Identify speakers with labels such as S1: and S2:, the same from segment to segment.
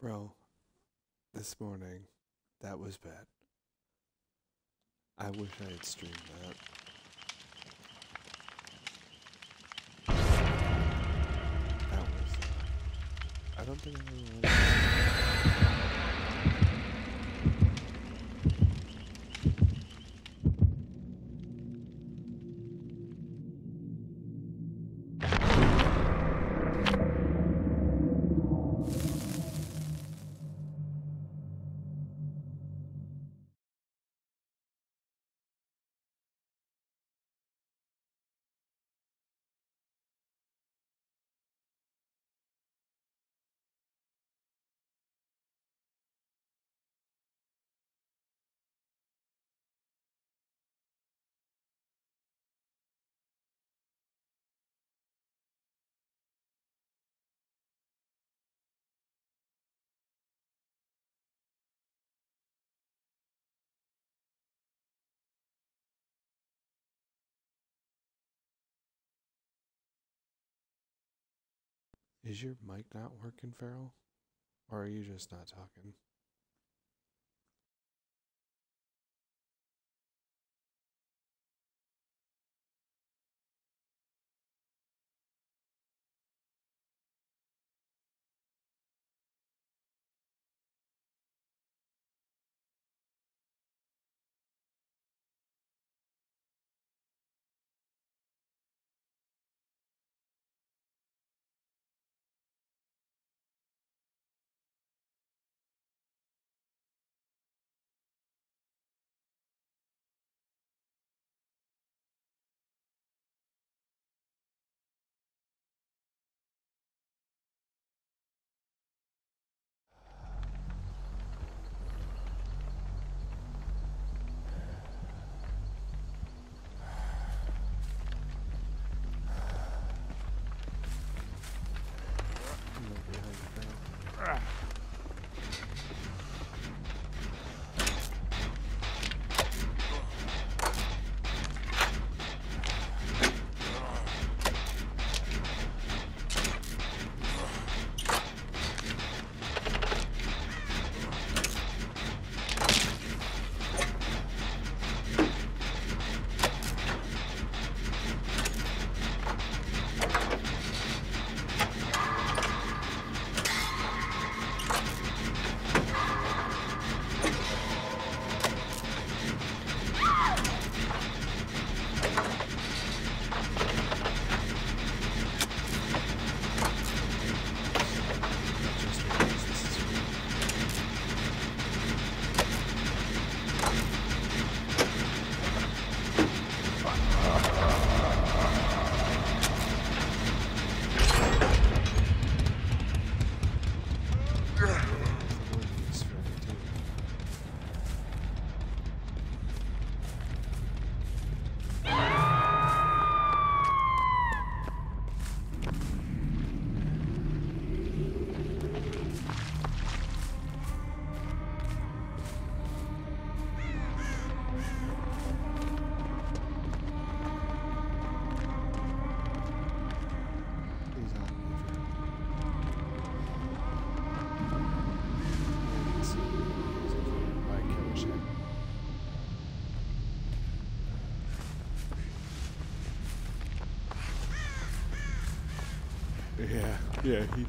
S1: Bro, this morning, that was bad. I wish I had streamed that. That was. Uh, I don't think I really Is your mic not working, Pharaoh? Or are you just not talking?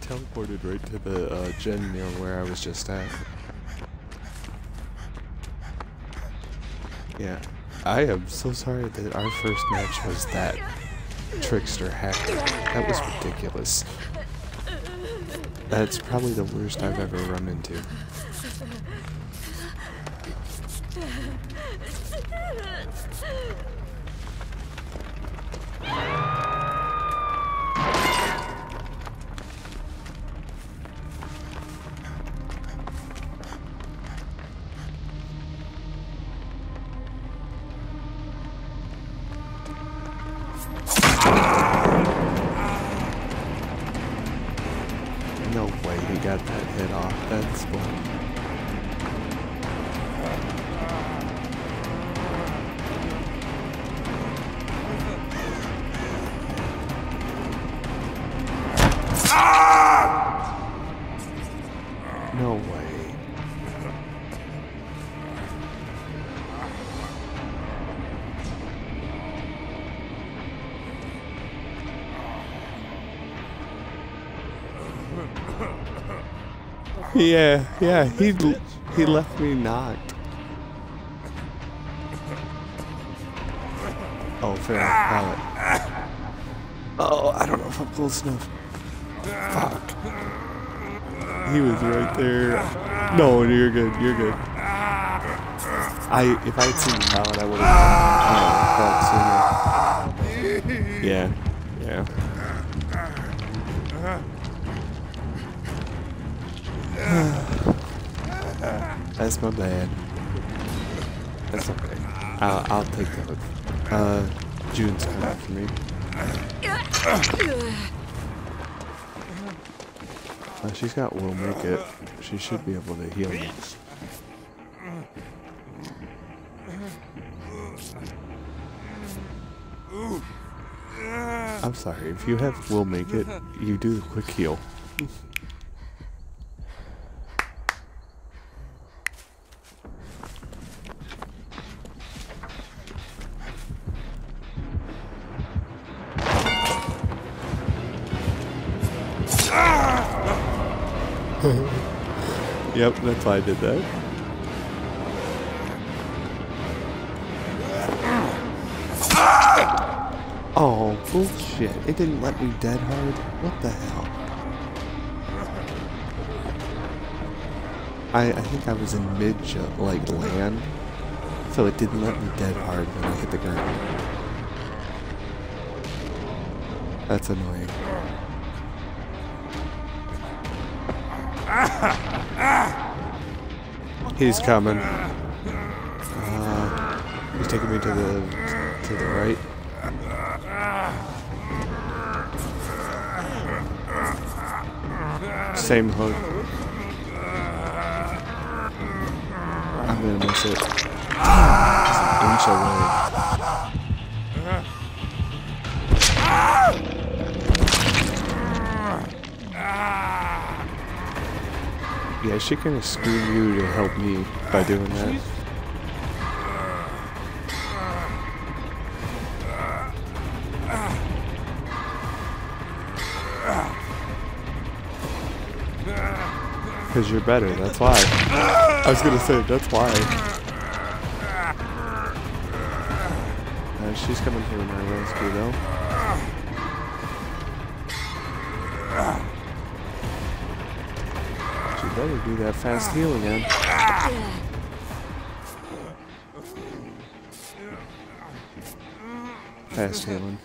S1: Teleported right to the uh, gen near where I was just at. Yeah, I am so sorry that our first match was that trickster hacker. That was ridiculous. That's probably the worst I've ever run into. Yeah, yeah, he he left me knocked. Oh, fair pallet. Oh, I don't know if I'm close enough. Fuck. He was right there. No, you're good. You're good. I if I had seen pallet, I would have caught sooner. Yeah, yeah. That's my bad. That's okay. I'll, I'll take that. Uh, June's coming for me. Uh, she's got We'll Make It. She should be able to heal me. I'm sorry. If you have We'll Make It, you do the quick heal. Yep, that's why I did that. Oh, bullshit. It didn't let me dead hard. What the hell? I, I think I was in mid like land, so it didn't let me dead hard when I hit the ground. That's annoying. He's coming. Uh, he's taking me to the to the right. Same hook. I'm gonna miss it. Just Yeah, she kind of screwed you to help me by doing that. Because you're better, that's why. I was gonna say, that's why. Uh, she's coming for my rescue though. Better do that fast heal again. Fast healing.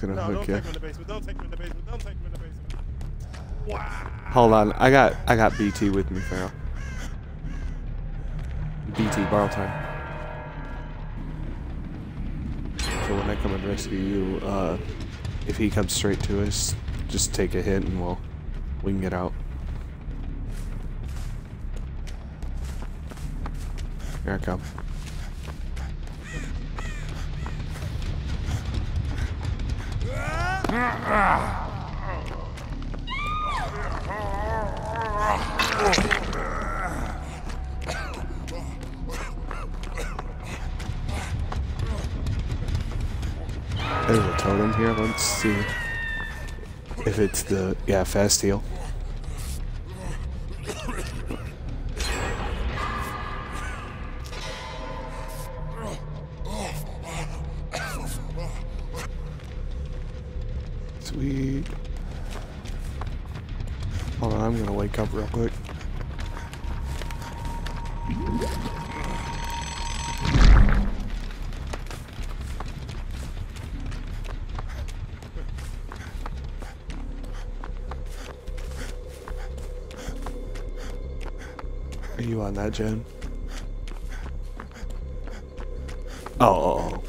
S1: Gonna
S2: No,
S1: hook
S2: don't
S1: you.
S2: take me in the basement. Don't take me in the basement. Don't take me in the basement. Wow.
S1: Hold on, I got I got BT with me, Pharaoh. BT, borrow time. So when I come and rescue you, uh, if he comes straight to us, just take a hit and we'll we can get out. Here I come. There's a totem here. Let's see if it's the yeah fast heal. Sweet. Hold on, I'm gonna wake up real quick. On that, Jen? Oh, oh, oh.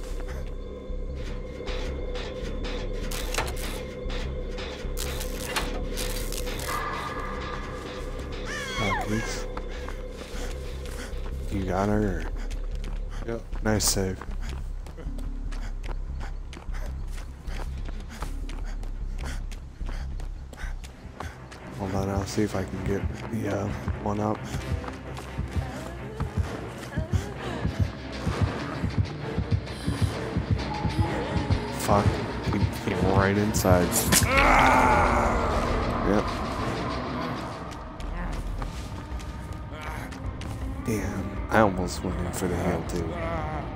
S1: Oh, please. You got her?
S2: Yep.
S1: Nice save. Hold on, I'll see if I can get the uh, one up. Right inside. Yep. Damn. I almost went in for the heal too.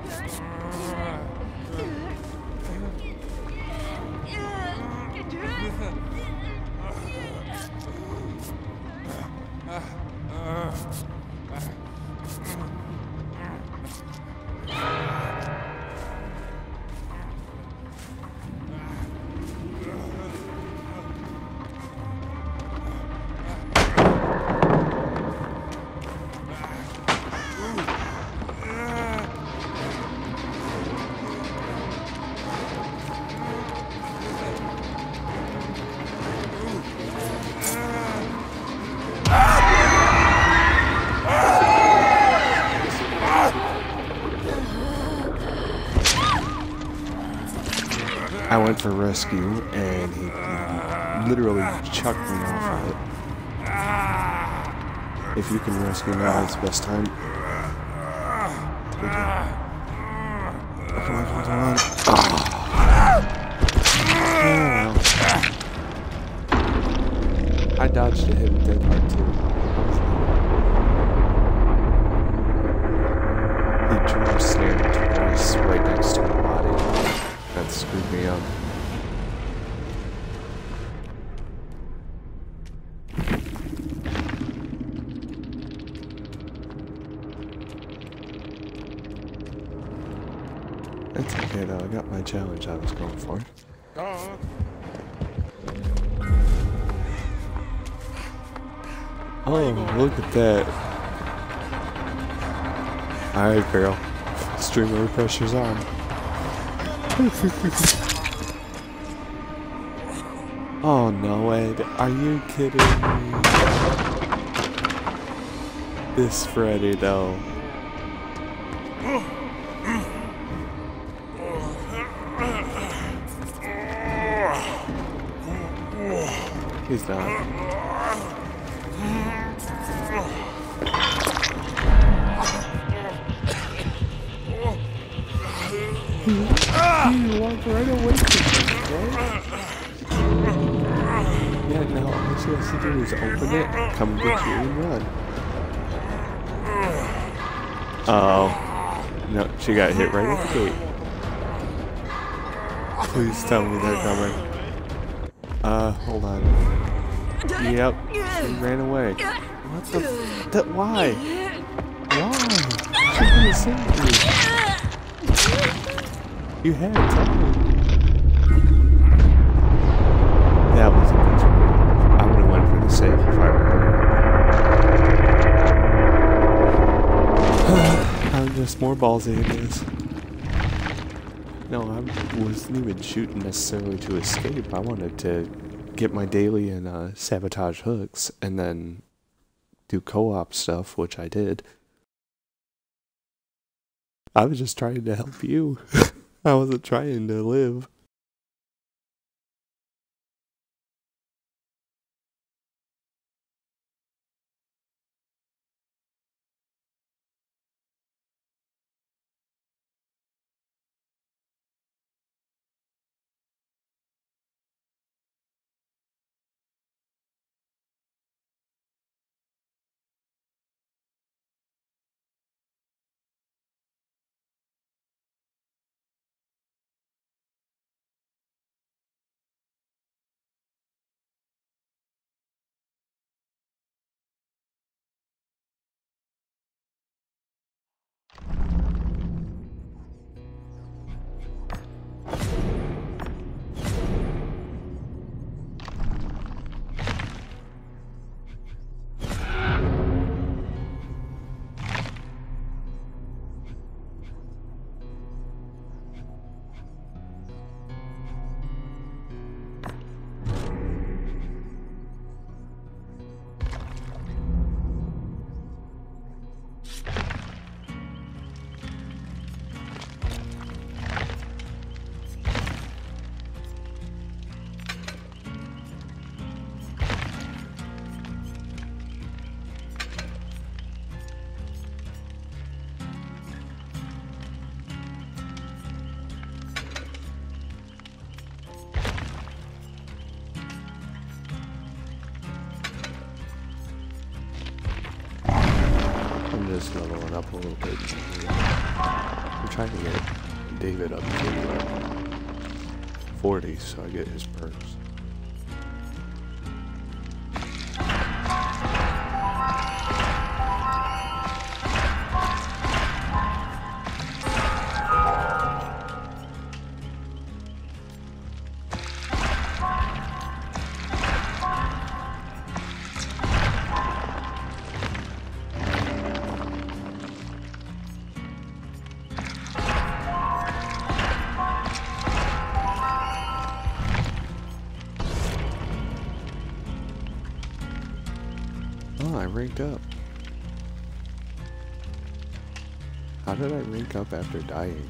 S1: Rescue and he literally chucked me off of it. If you can rescue now, it's best time. Pressure's on. oh no, Ed. Are you kidding me? This Freddy, though. He's not. She got hit right at the gate. Please tell me they're coming. Uh, hold on. Yep, she ran away. What the? F- that, why? Why? You. You had time. That was a good try. I would have went for the save if I were. I'm just more ballsy, it is. No, I wasn't even shooting necessarily to escape. I wanted to get my daily and uh, sabotage hooks and then do co-op stuff, which I did. I was just trying to help you. I wasn't trying to live. Ranked up. How did I rank up after dying?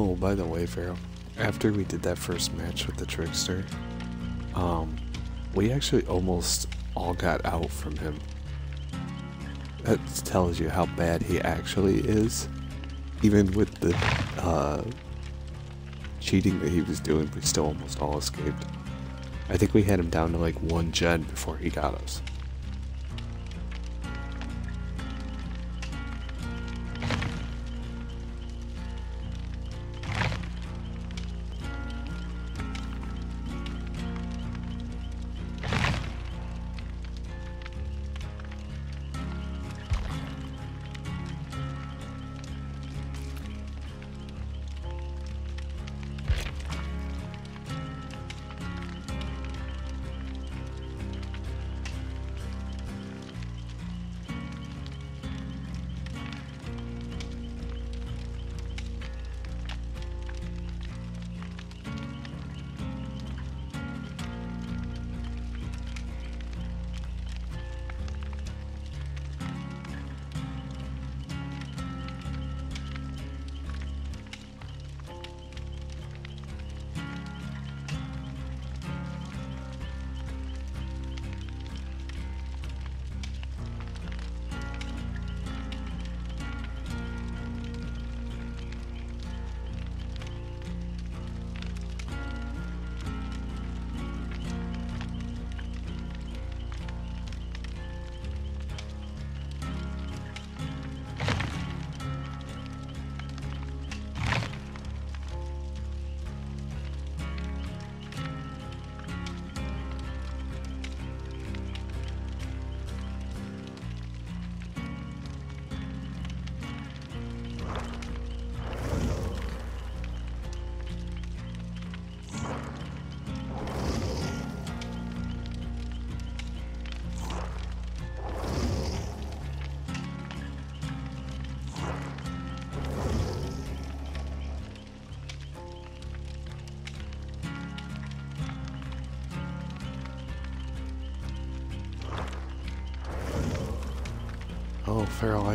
S1: Oh, by the way, Pharaoh, after we did that first match with the Trickster, um, we actually almost all got out from him. That tells you how bad he actually is. Even with the uh, cheating that he was doing, we still almost all escaped. I think we had him down to like one gen before he got us.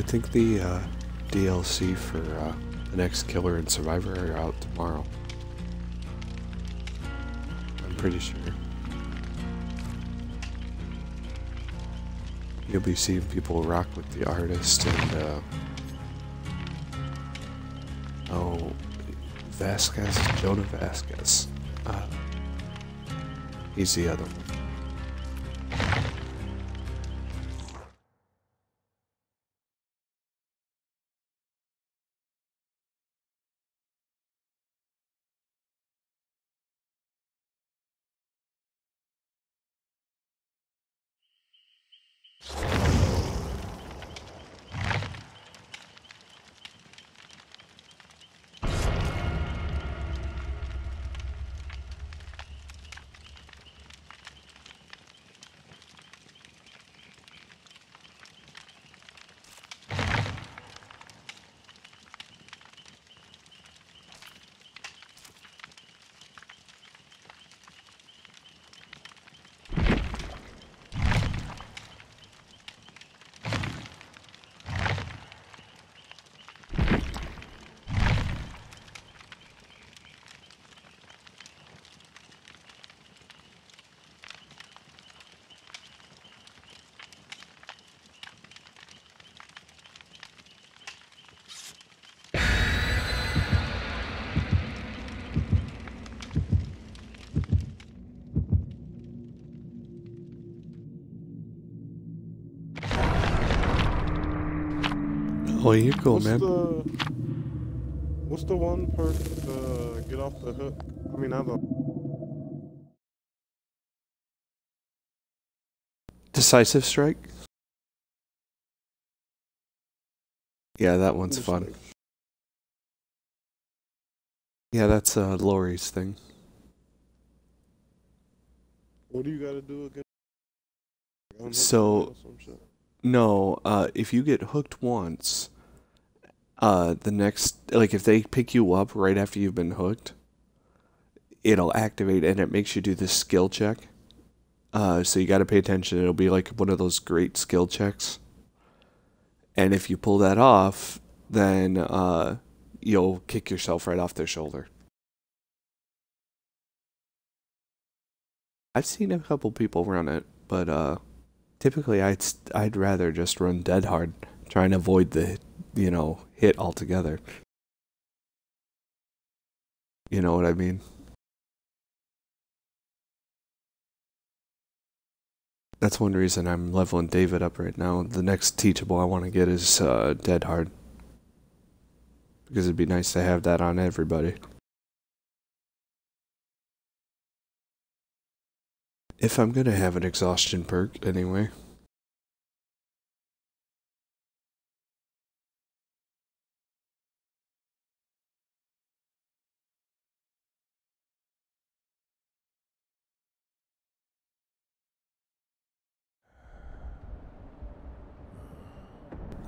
S1: Think the uh, DLC for uh, the next Killer and Survivor are out tomorrow. I'm pretty sure. You'll be seeing people rock with the artist and, uh, oh, Vasquez, Jonah Vasquez. Uh, he's the other one. Oh, you're cool,
S2: what's
S1: man.
S2: the What's the one perk to get off the hook? I mean, I have a
S1: Decisive strike? Yeah, that one's fun. Yeah, that's uh, Laurie's thing.
S2: What do you gotta do again?
S1: So-
S2: or some shit?
S1: No, uh, if you get hooked once, uh, the next, like, if they pick you up right after you've been hooked, it'll activate and it makes you do this skill check. Uh, so you got to pay attention. It'll be like one of those great skill checks. And if you pull that off, then uh, you'll kick yourself right off their shoulder. I've seen a couple people run it, but uh, typically I'd I'd rather just run dead hard, try and avoid the you know hit altogether. You know what I mean? That's one reason I'm leveling David up right now. The next teachable I want to get is uh, dead hard because it'd be nice to have that on everybody. If I'm gonna have an exhaustion perk anyway.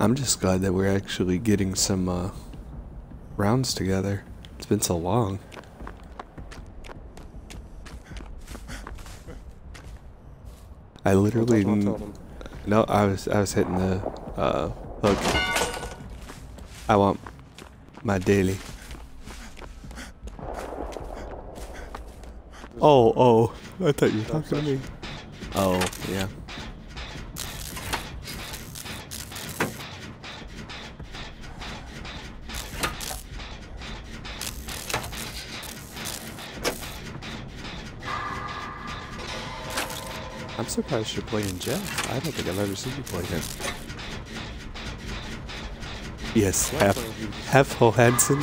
S1: I'm just glad that we're actually getting some uh, rounds together. It's been so long. I literally
S2: I'll
S1: n-
S2: tell them.
S1: no, I was I was hitting the uh, hook. I want my daily. Oh, oh! I thought you were talking to me. Oh, yeah. I'm surprised you're playing Jeff. I don't think I've ever seen you play him. Yes,
S2: Well,
S1: half,
S2: thank you.
S1: half Johansen.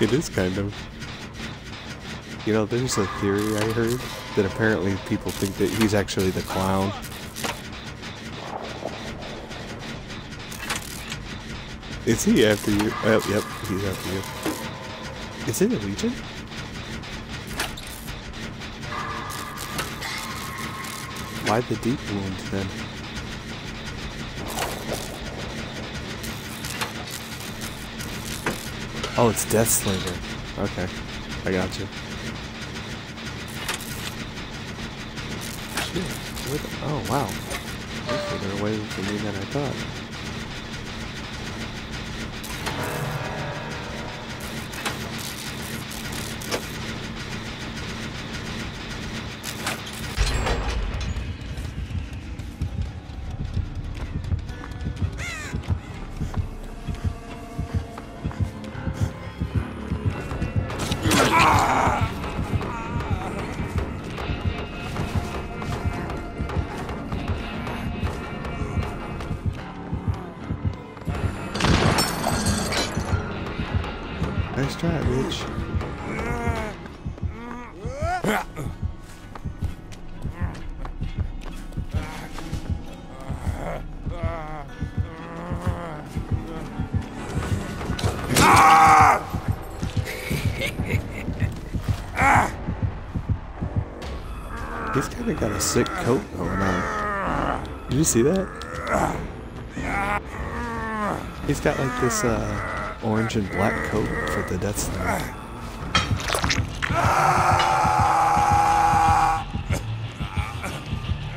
S1: It is kind of. You know, there's a theory I heard that apparently people think that he's actually the clown. Is he after you? Oh, yep, he's after you. Is it a Legion? Why the deep wound then? Oh, it's Death Slinger. Okay, I got you. Shit. oh wow. They're away from me than I thought. Got a sick coat going on. Did you see that? He's got like this uh, orange and black coat for the Death Star.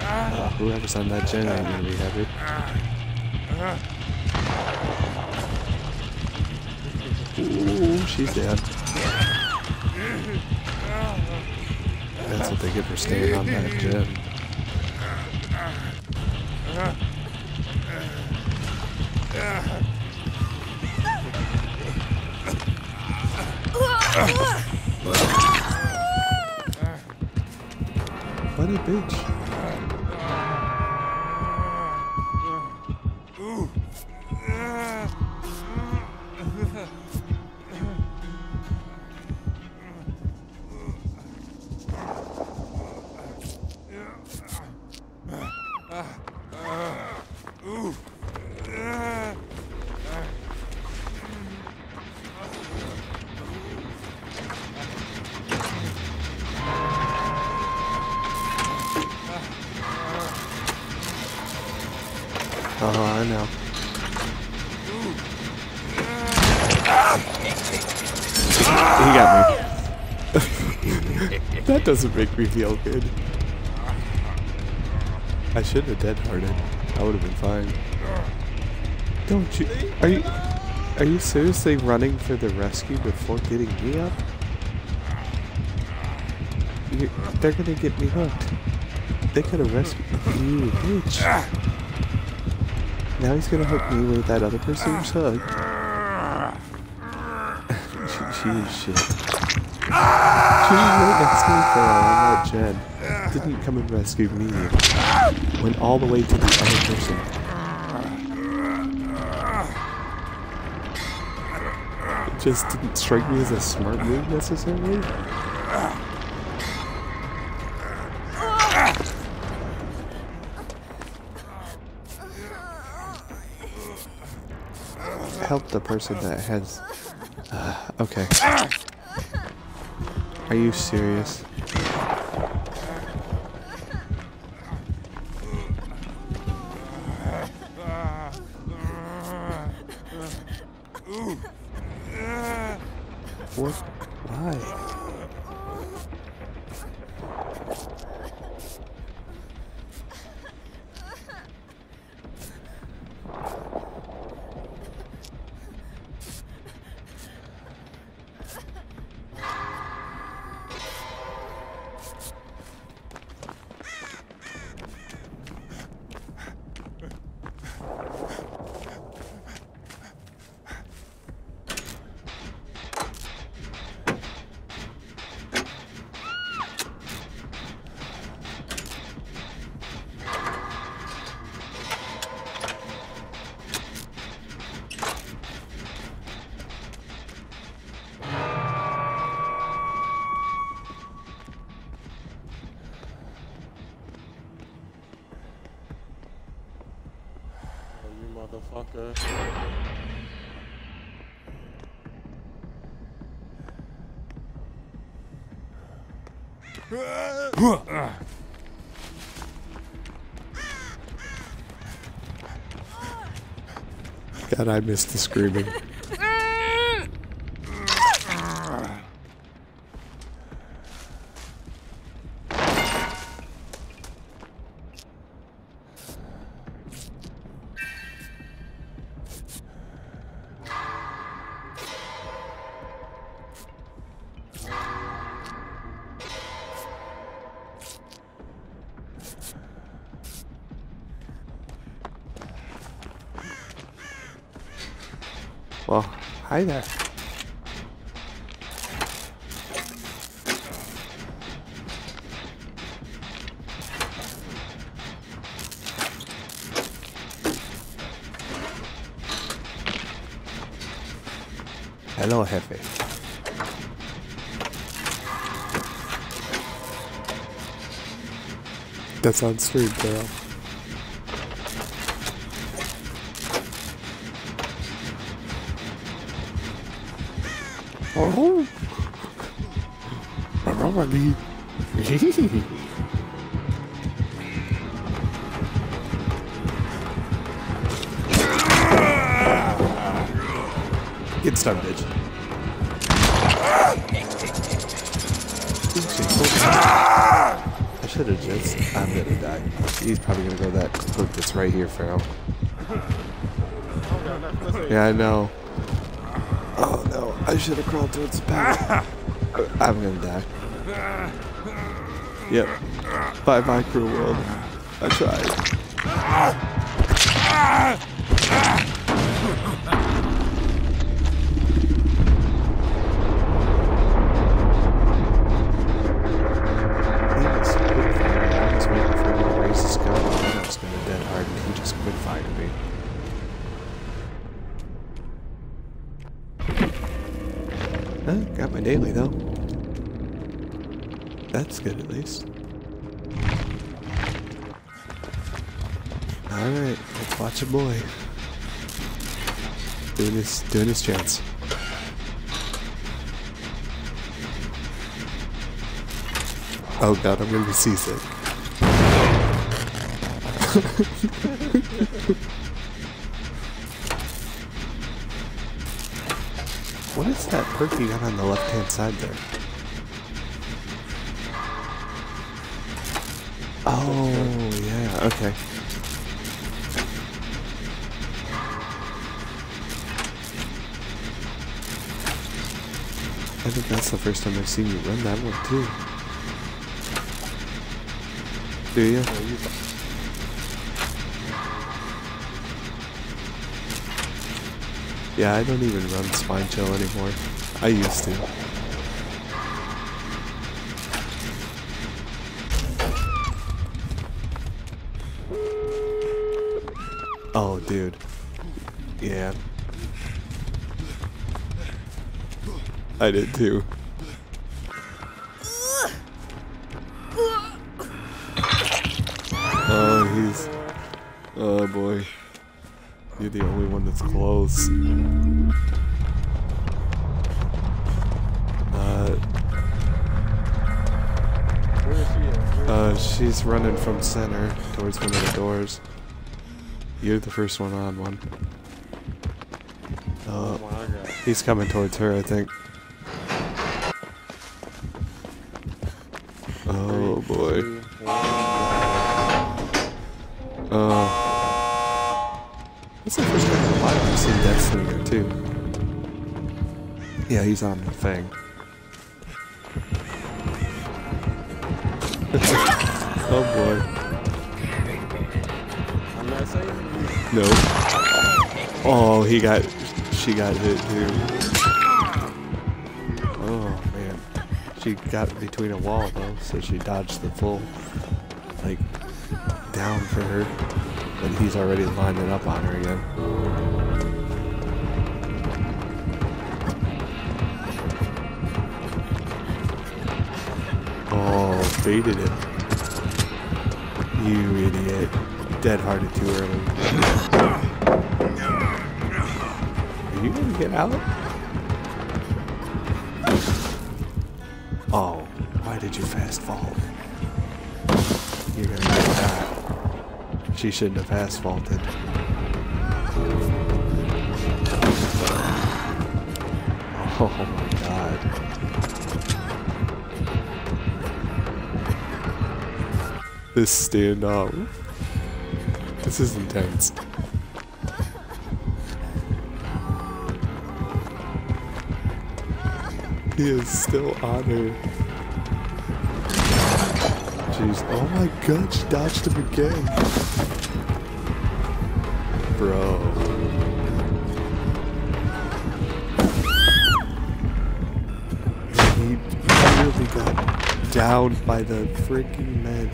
S1: Uh, whoever's on that gen ain't gonna be happy. Ooh, she's dead. What they get for staying on that jet. I know. He got me. that doesn't make me feel good. I should have dead hearted. I would have been fine. Don't you? Are you? Are you seriously running for the rescue before getting me up? you they're gonna get me hooked. They could have rescued you, bitch. Now he's gonna hook me with that other person who's hooked. she, she is shit. She for gen. Didn't come and rescue me. Went all the way to the other person. It just didn't strike me as a smart move necessarily. The person that has. Uh, okay. Are you serious? God, I missed the screaming. Hi there. Hello, Jefe. That's on stream, Carol. Oh. Probably. Get started, bitch. I should have just. I'm gonna die. He's probably gonna go that hook that's right here, Pharaoh. Yeah, I know. Oh no, I should have crawled towards the back. I'm gonna die. Yep. Bye bye, crew world. I tried. Huh, got my daily though. That's good at least. Alright, let's watch a boy. Doing his doing his chance. Oh god, I'm gonna be seasick. what is that perk you got on the left hand side there? Okay. I think that's the first time I've seen you run that one too. Do you? Yeah, I don't even run Spine Chill anymore. I used to. Dude. Yeah. I did too. Oh, he's. Oh boy. You're the only one that's close. Uh, uh, she's running from center towards one of the doors. You're the first one on one.
S2: oh
S1: Uh, he's coming towards her, I think. Oh boy. Oh. That's the first time in a while I've seen Death Slinger too. Yeah, he's on the thing. oh boy. No. Oh, he got. She got hit too. Oh man. She got between a wall though, so she dodged the full, like, down for her. But he's already lining up on her again. Oh, baited it. Dead hearted too early. Are you gonna get out? Oh, why did you fast fall? You're gonna that. She shouldn't have fast vaulted. Oh my god. This standoff. This is intense. He is still on her. Jeez. Oh my god, she dodged him again. Bro. He really got downed by the freaking men.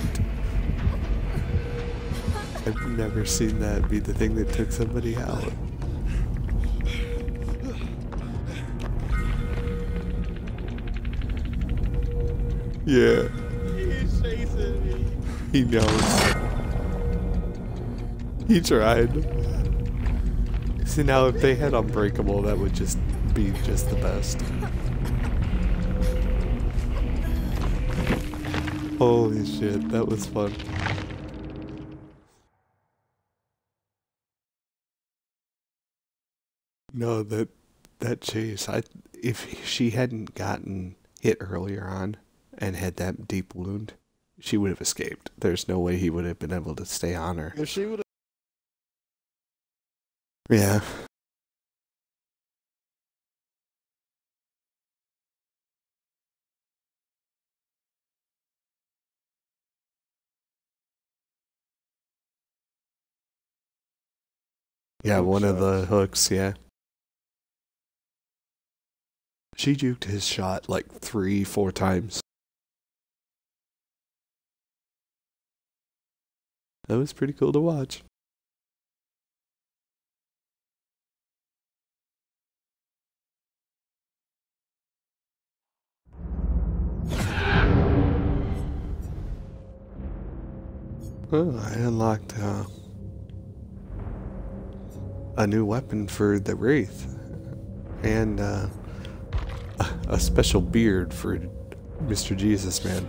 S1: I've never seen that be the thing that took somebody out. Yeah.
S2: He's chasing me.
S1: He knows. He tried. See now if they had Unbreakable that would just be just the best. Holy shit, that was fun. No, that that chase, I if she hadn't gotten hit earlier on and had that deep wound, she would have escaped. There's no way he would have been able to stay on her.
S2: If she would
S1: Yeah. Yeah, one of the hooks, yeah. She juked his shot like three, four times. That was pretty cool to watch. Oh, I unlocked uh, a new weapon for the Wraith. And uh, a- special beard for Mr. Jesus Man.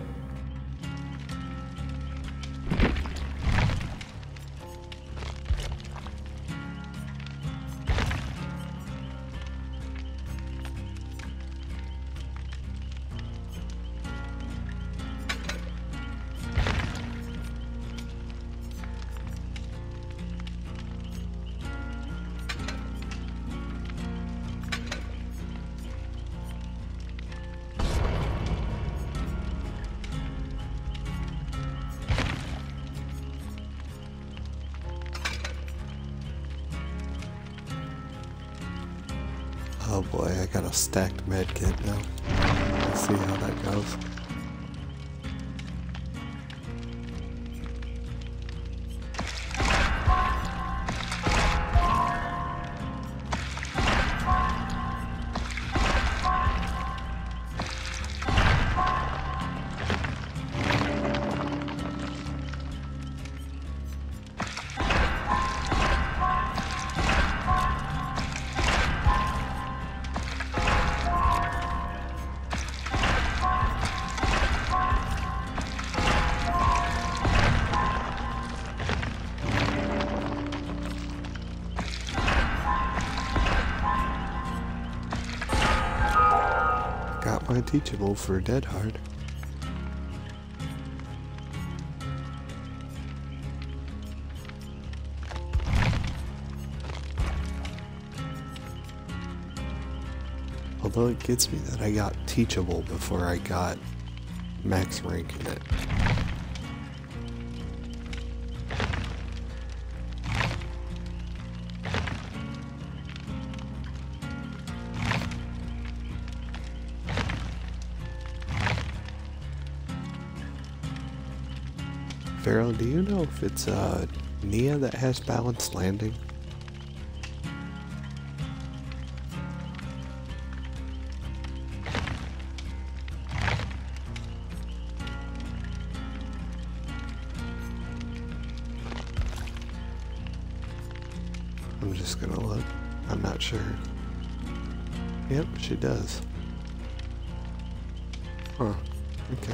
S1: My teachable for Dead Hard. Although it gets me that I got teachable before I got max rank in it. If it's uh, Nea that has balanced landing? I'm just gonna look. I'm not sure. Yep, she does. Huh. Okay.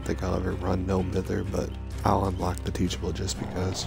S1: Don't think I'll ever run no mither, but I'll unlock the teachable just because.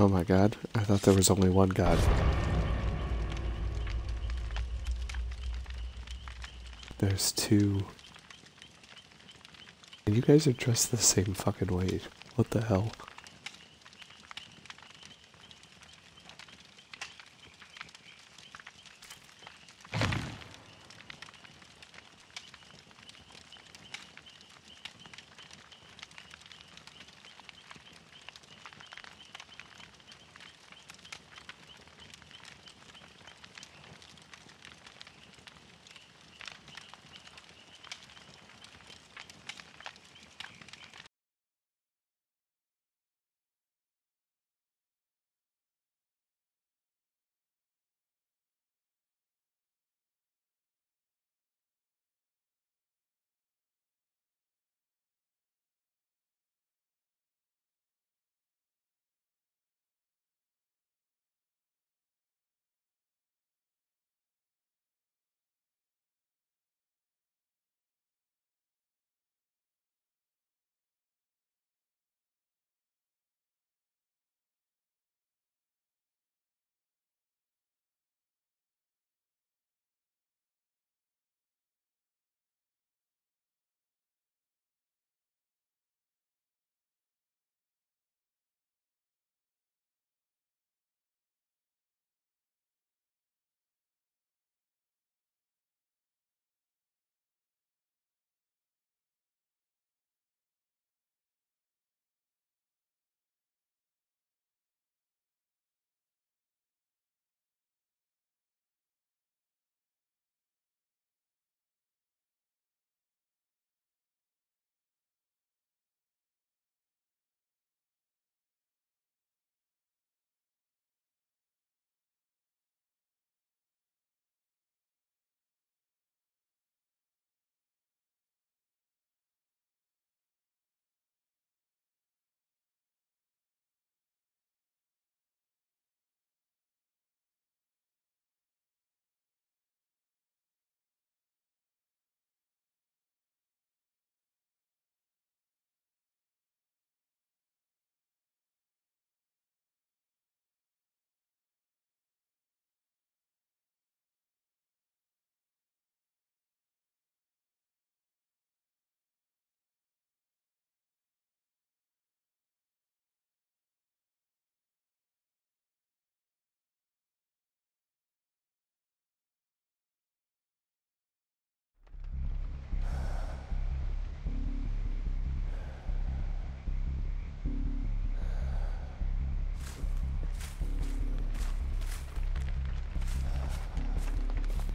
S1: Oh my god, I thought there was only one god. There's two. And you guys are dressed the same fucking way. What the hell?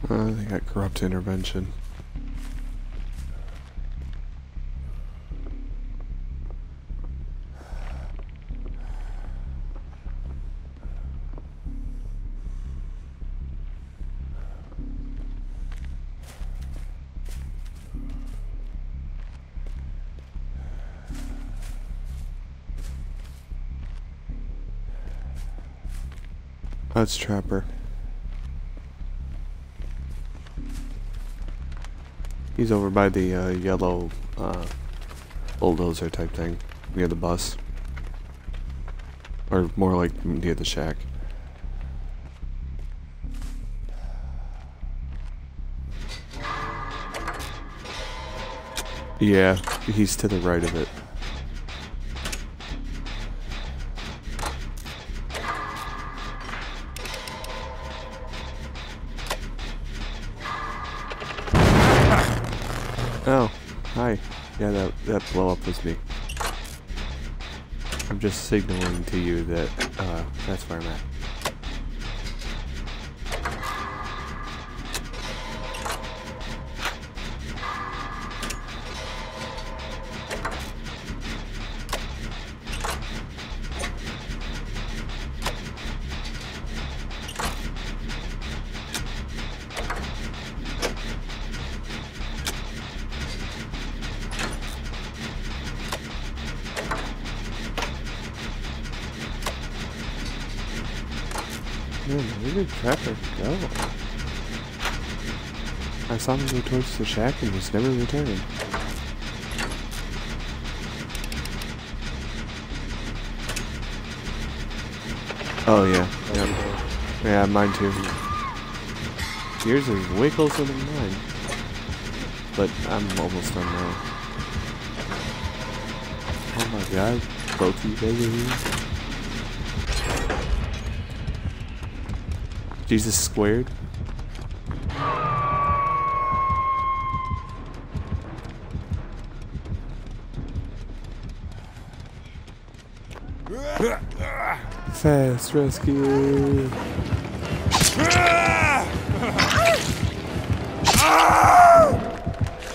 S1: Uh, they got corrupt intervention. That's Trapper. He's over by the uh, yellow uh, bulldozer type thing near the bus. Or more like near the shack. Yeah, he's to the right of it. That, blow up was me. I'm just signaling to you that uh, that's where I'm at. Towards the shack and just never returned. Oh yeah, yeah, yeah. Mine too. Yours is way closer than mine, but I'm almost done now. Oh my god, both you guys. Jesus squared. Fast rescue.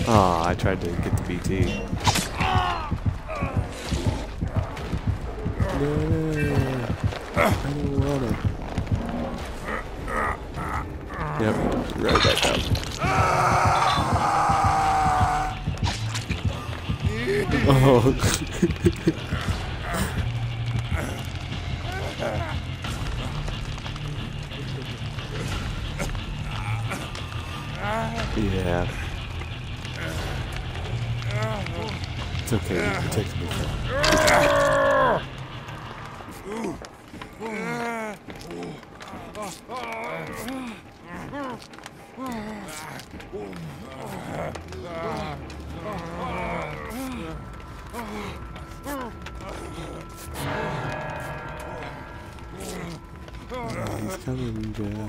S1: Oh, I tried to get the BT. No, I don't wanna. Yep, right back up. Oh.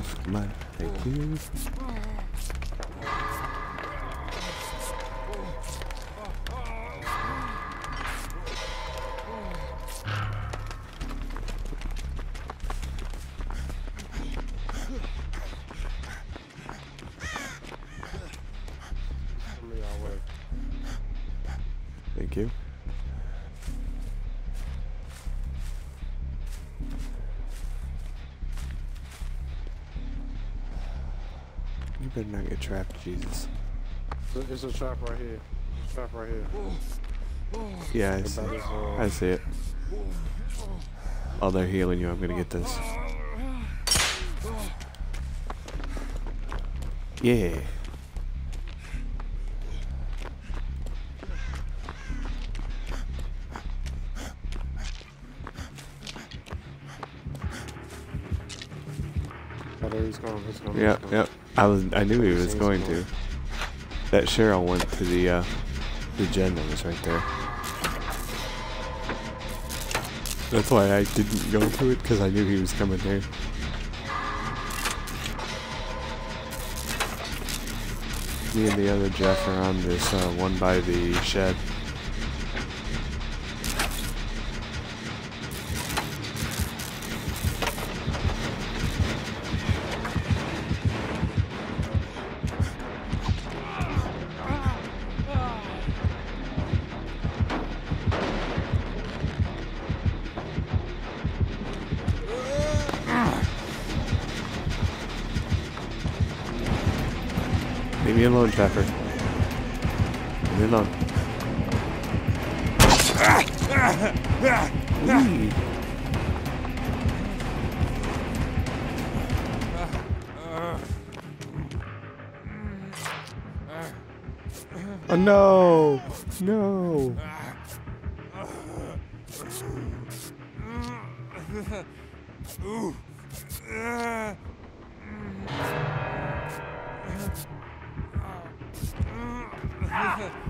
S1: Jeff. Thank you. Thank you. Better not get trapped, Jesus.
S2: It's a, trap right here. Trap right here.
S1: Yeah, I see. I see it. Oh, they're healing you. I'm gonna get this. Yeah.
S2: Oh, there he's going. He's going.
S1: Yep,
S2: he's going.
S1: yep. I was. I knew he was going to. That Cheryl went to the uh, the gen that was right there. That's why I didn't go to it because I knew he was coming here. Me and the other Jeff are on this uh, one by the shed.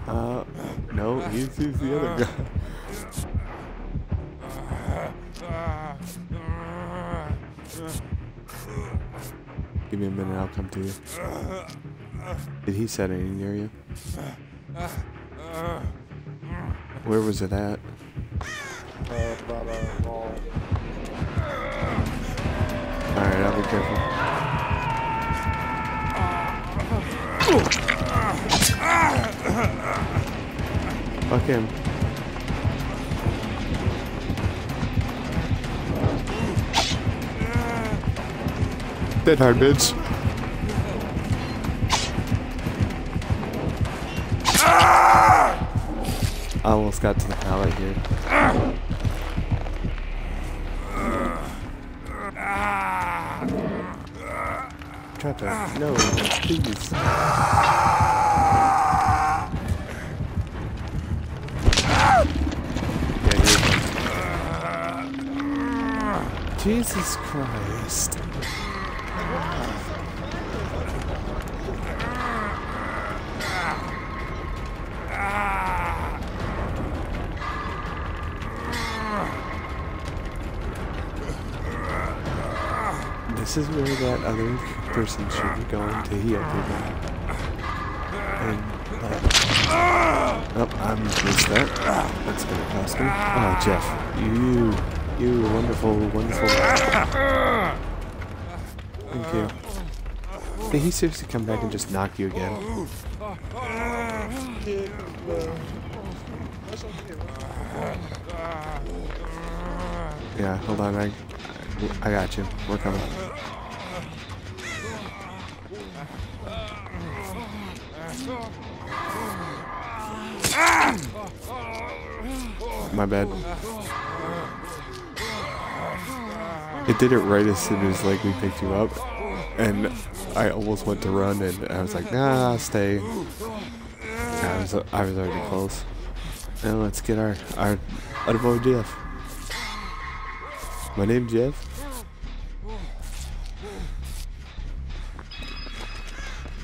S1: Uh, no, he's, he's the other guy. Give me a minute, I'll come to you. Did he set any near you? Where was it at? Alright, I'll be careful. Fuck him. Dead hard, bitch. I almost got to the pallet here. Trapper, no, please. Jesus Christ. Ah. This is where that other person should be going to heal people. And, like, oh, I'm missed that. That's gonna cost me. Oh, Jeff, you, you wonderful, wonderful. Thank you. Did he seriously come back and just knock you again?
S2: Yeah,
S1: hold on, I, I got you. We're coming. My bad. It did it right as soon as like we picked you up, and I almost went to run, and I was like, nah, stay. I was I was already close. Now let's get our our our boy Jeff. My name Jeff.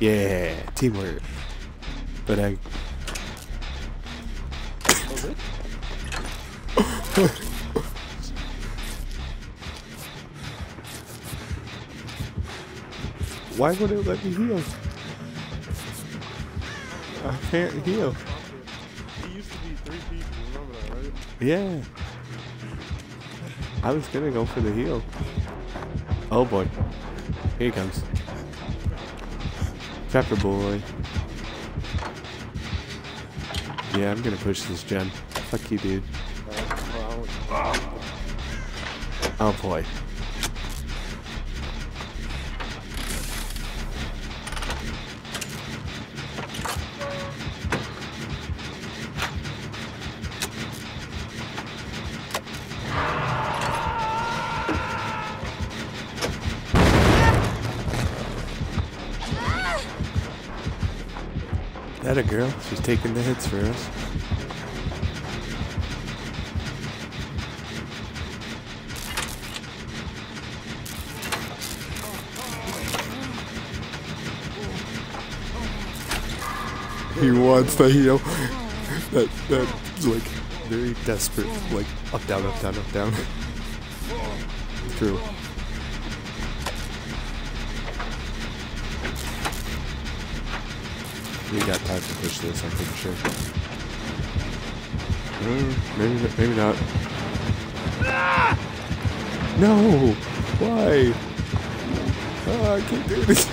S1: Yeah, teamwork. But I Why would it let me heal? I can't heal.
S2: He used to be three people, remember that, right?
S1: Yeah. I was gonna go for the heal. Oh boy. Here he comes. Trapper boy. Yeah, I'm gonna push this gen. Fuck you, dude.
S2: Well, I don't-
S1: Oh boy. She's taking the hits for us. He wants the heal. That that's like very desperate. Like up down up down up down. True. We got time to push this, I'm pretty sure. Maybe maybe not. Ah! No! Why? Oh, I can't do this.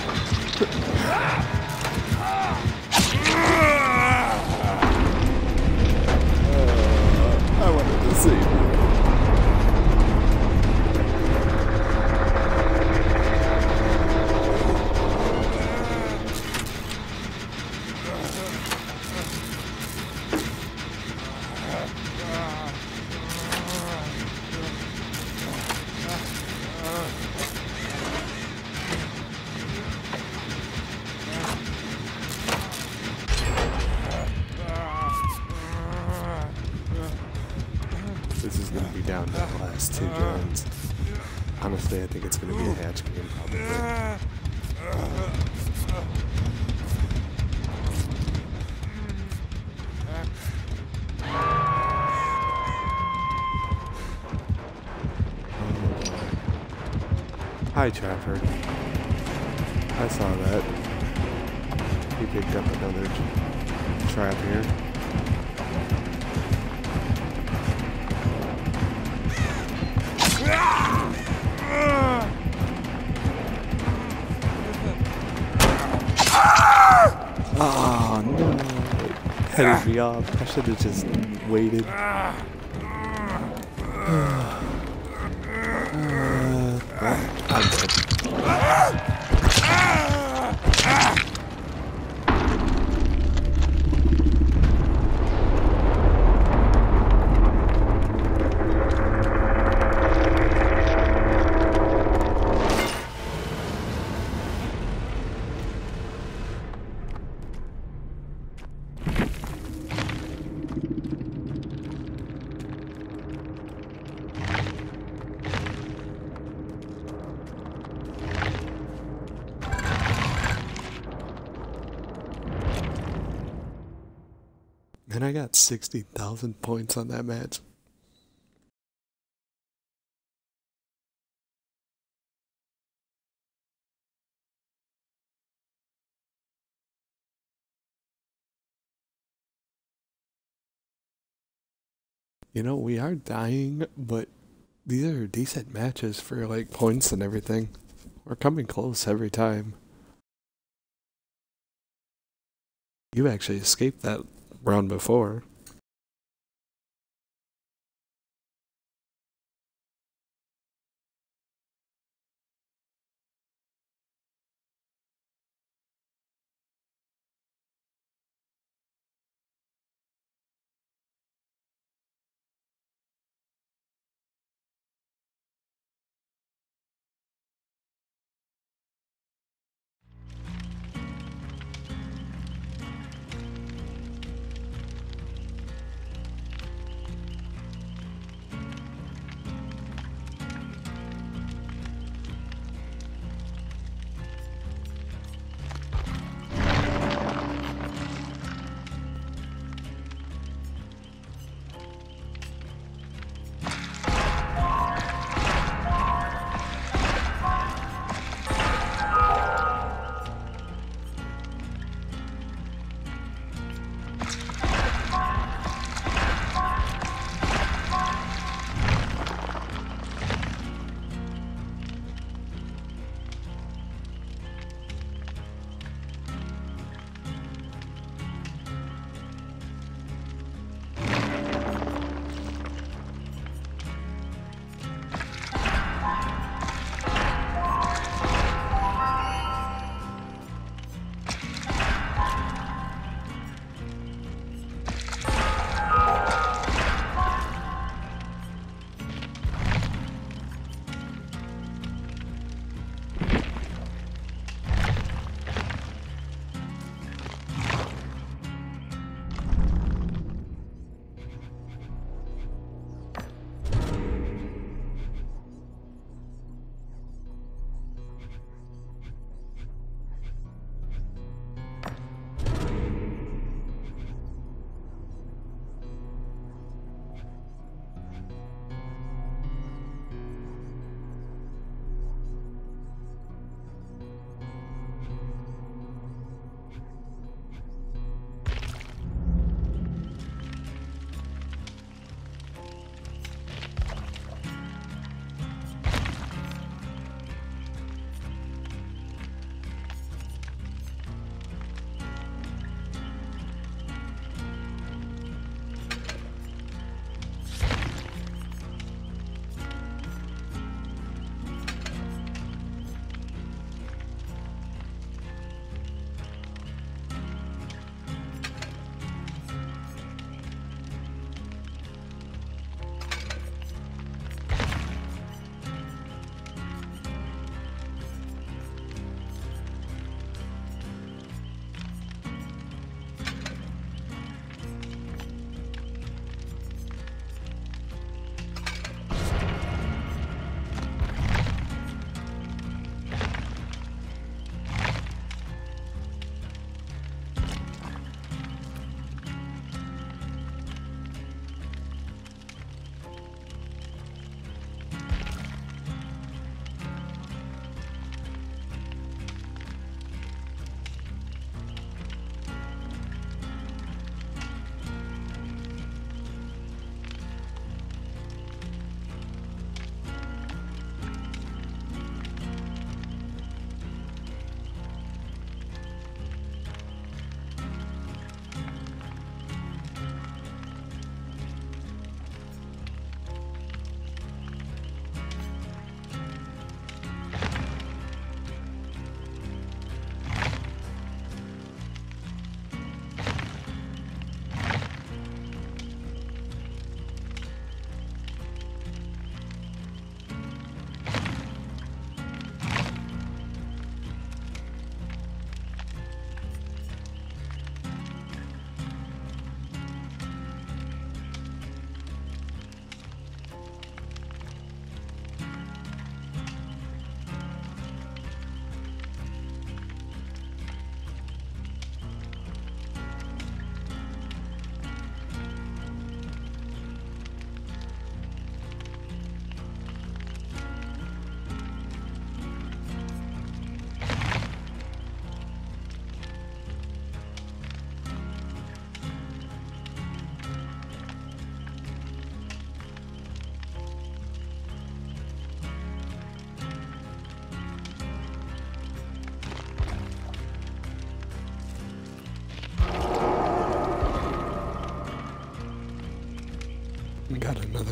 S1: Hi, Trafford. I saw that. He picked up another trap here. Oh no! Headed me off. I should have just waited. 60,000 points on that match. You know, we are dying, but these are decent matches for like points and everything. We're coming close every time. You actually escaped that round before.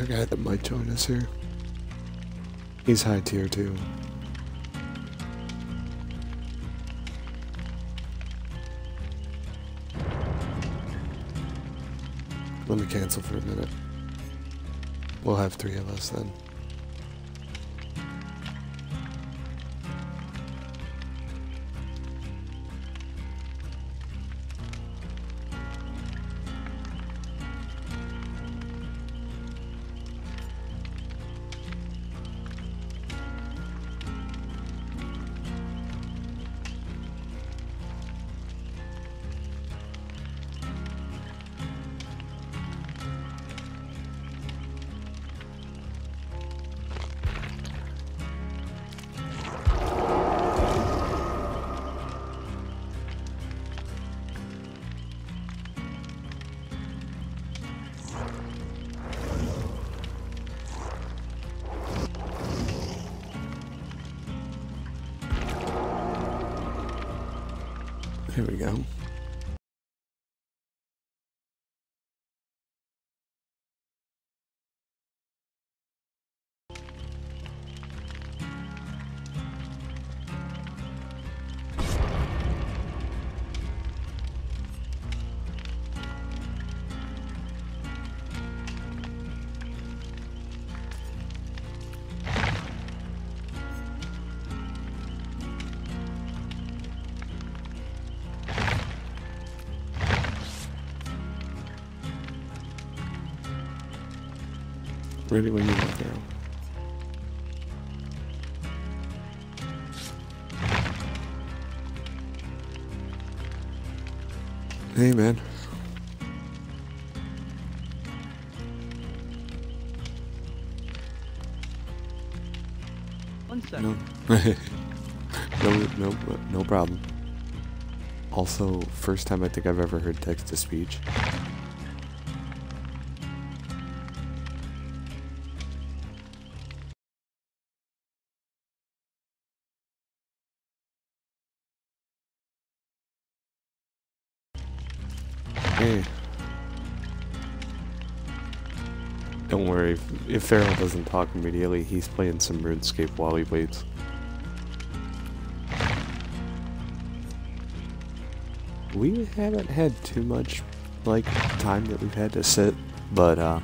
S1: Guy that might join us here. He's high tier too. Let me cancel for a minute. We'll have three of us then. Ready when you are, girl. Hey, man.
S3: One second.
S1: No. no, no, no problem. Also, first time I think I've ever heard text to speech. Pharaoh doesn't talk immediately, he's playing some RuneScape while he waits. We haven't had too much, like, time that we've had to sit, but, uh,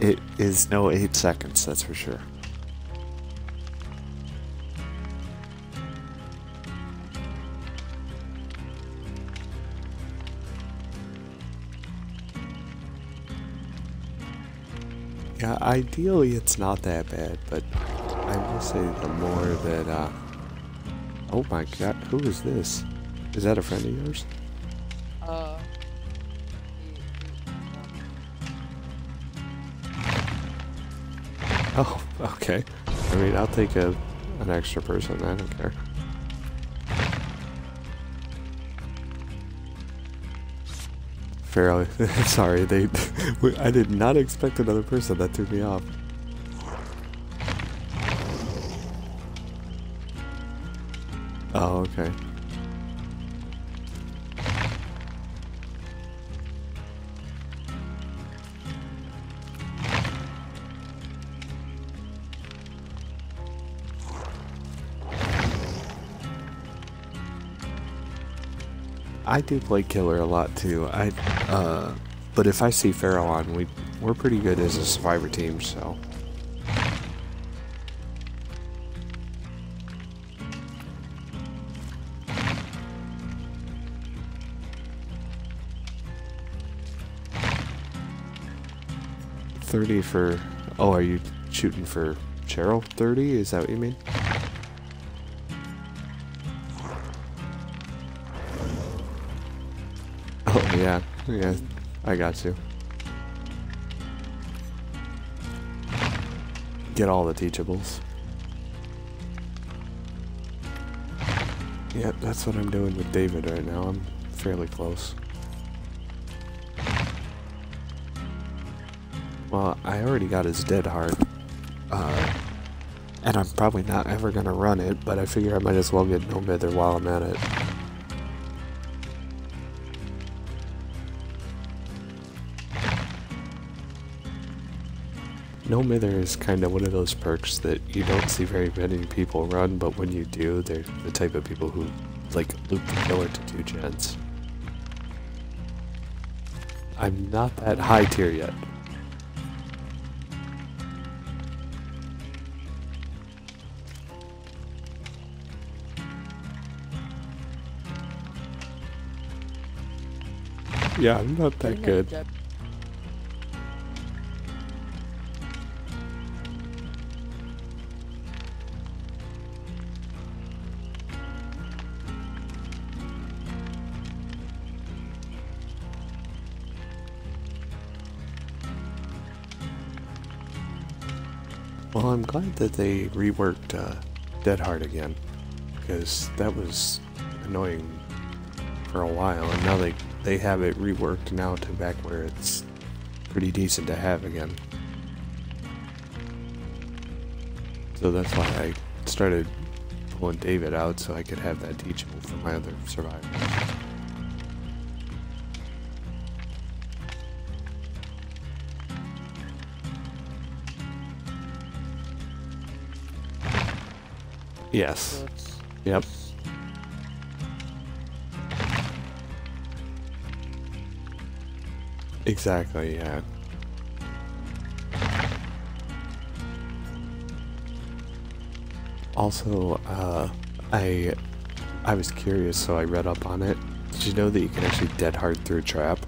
S1: it is no 8 seconds, that's for sure. Ideally it's not that bad, but I will say the more that, uh... Oh my god, who is this? Is that a friend of yours?
S3: Uh.
S1: Oh, okay. I mean, I'll take a an extra person, I don't care. Fairly, sorry, they, I did not expect another person, that threw me off. I do play killer a lot too. I, uh, but if I see Pharaoh on, we we're pretty good as a survivor team. So. Thirty for. Oh, are you shooting for Cheryl? Thirty? Is that what you mean? Yeah, I got you. Get all the teachables. Yep, that's what I'm doing with David right now. I'm fairly close. Well, I already got his Dead Hard. Uh, and I'm probably not ever gonna run it, but I figure I might as well get no mither while I'm at it. No Mither is kind of one of those perks that you don't see very many people run, but when you do, they're the type of people who like loop the killer to two gens. I'm not that high tier yet. Yeah, I'm not that good. That they reworked uh, Dead Hard again, because that was annoying for a while, and now they they have it reworked now to back where it's pretty decent to have again. So that's why I started pulling David out so I could have that teachable for my other survivors. Yes. Yep. Exactly, yeah. Also, uh, I I was curious, so I read up on it. Did you know that you can actually dead hard through a trap?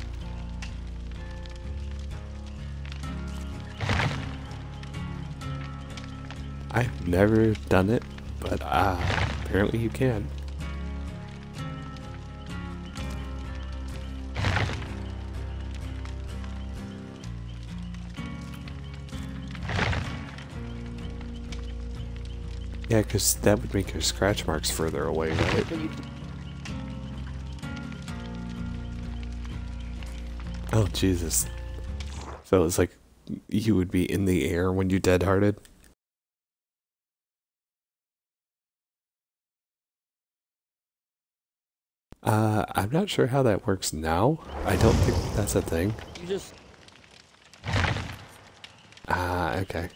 S1: I've never done it, but uh, apparently you can. Yeah, because that would make your scratch marks further away, right? Oh, Jesus. So it's like you would be in the air when you dead I'm not sure how that works now. I don't think that's a thing.
S3: You just.
S1: Ah, okay.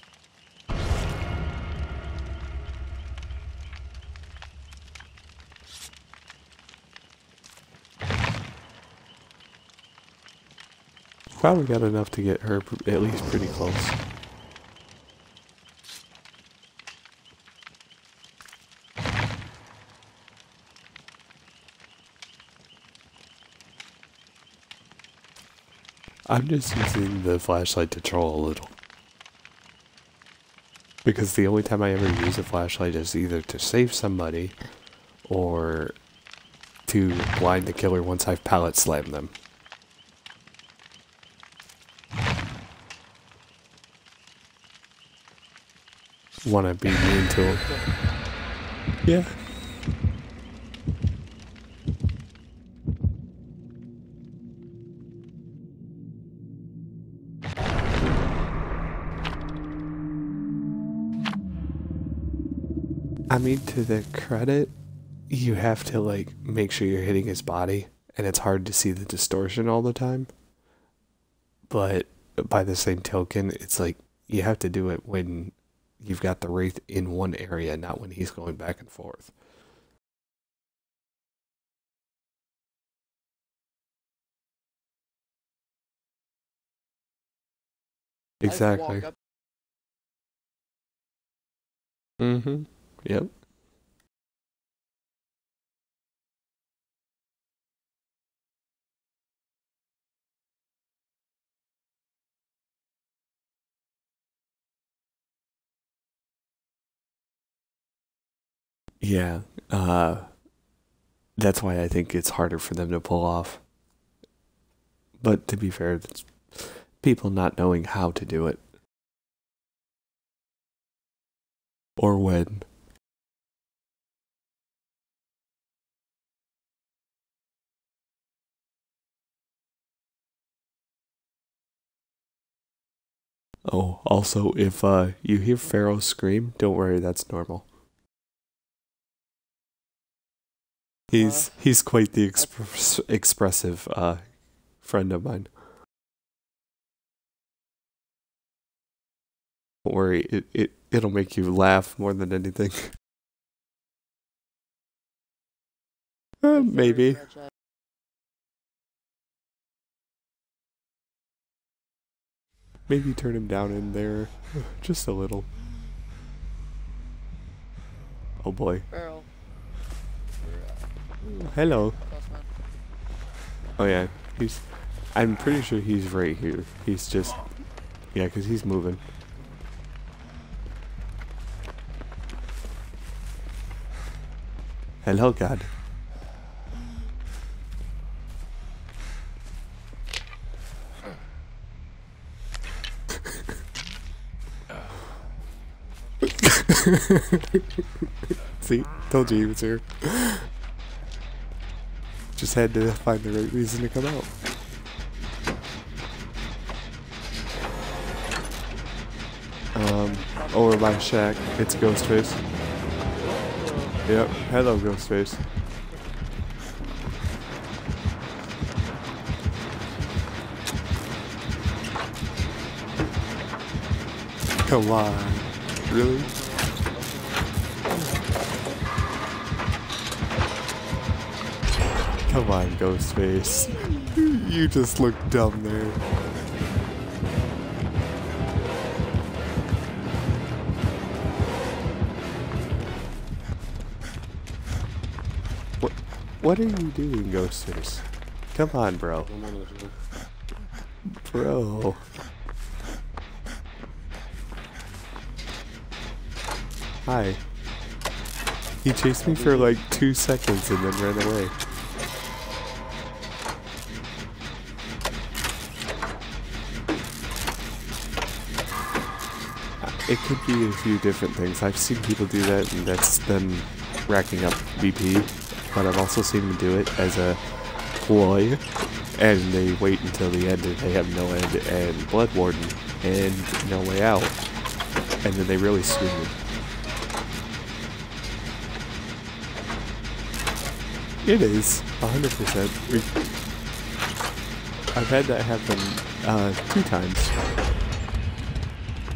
S1: Probably got enough to get her at least pretty close. I'm just using the flashlight to troll a little. Because the only time I ever use a flashlight is either to save somebody or to blind the killer once I've pallet slammed them. Wanna be mean to him. Yeah. I mean, to the credit, you have to like make sure you're hitting his body, and it's hard to see the distortion all the time. But by the same token, it's like you have to do it when you've got the wraith in one area, not when he's going back and forth. Exactly. Mm-hmm. Yep. Yeah. Uh, that's why I think it's harder for them to pull off. But to be fair, it's people not knowing how to do it. Or when. Oh, also, if uh, you hear Pharaoh scream, don't worry, that's normal. He's
S3: Uh,
S1: he's quite the express, expressive uh, friend of mine. Don't worry, it, it, it'll make you laugh more than anything. Uh, maybe. Maybe turn him down in there. Just a little. Oh boy.
S3: Earl.
S1: Hello. Oh yeah, he's. I'm pretty sure he's right here. He's just. Yeah, 'cause he's moving. Hello, God. See, told you he was here. Just had to find the right reason to come out. Um, over by shack, it's Ghostface. Yep, hello Ghostface. Come on, really? Come on, Ghostface. You just look dumb there. What, what are you doing, Ghostface? Come on, bro. Bro. Hi. He chased me for like two seconds and then ran away. It could be a few different things. I've seen people do that, and that's them racking up BP. But I've also seen them do it as a ploy, and they wait until the end and they have NOED and Blood Warden and no way out. And then they really screw you. It is, 100%. We, I've had that happen uh, two times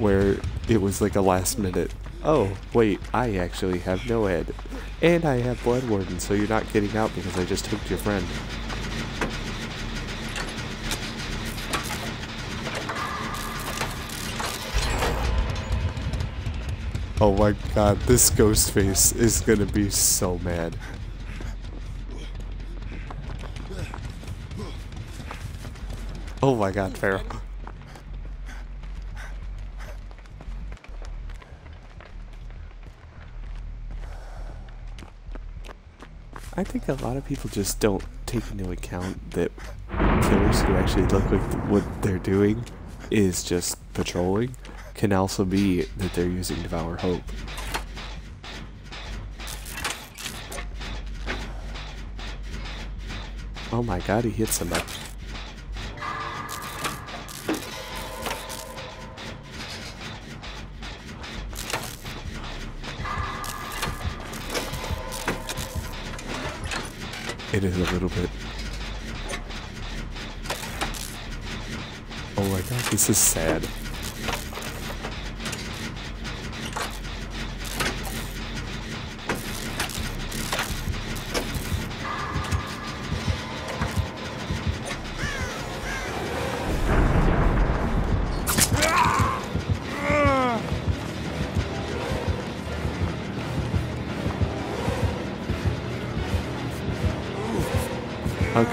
S1: where it was like a last minute. Oh, wait, I actually have NOED. And I have Blood Warden, so you're not getting out because I just hooked your friend. Oh my god, this ghost face is gonna be so mad. Oh my god, Pharaoh. I think a lot of people just don't take into account that killers who actually look like what they're doing is just patrolling can also be that they're using Devour Hope. Oh my god, he hit somebody. It is a little bit. Oh my god, this is sad.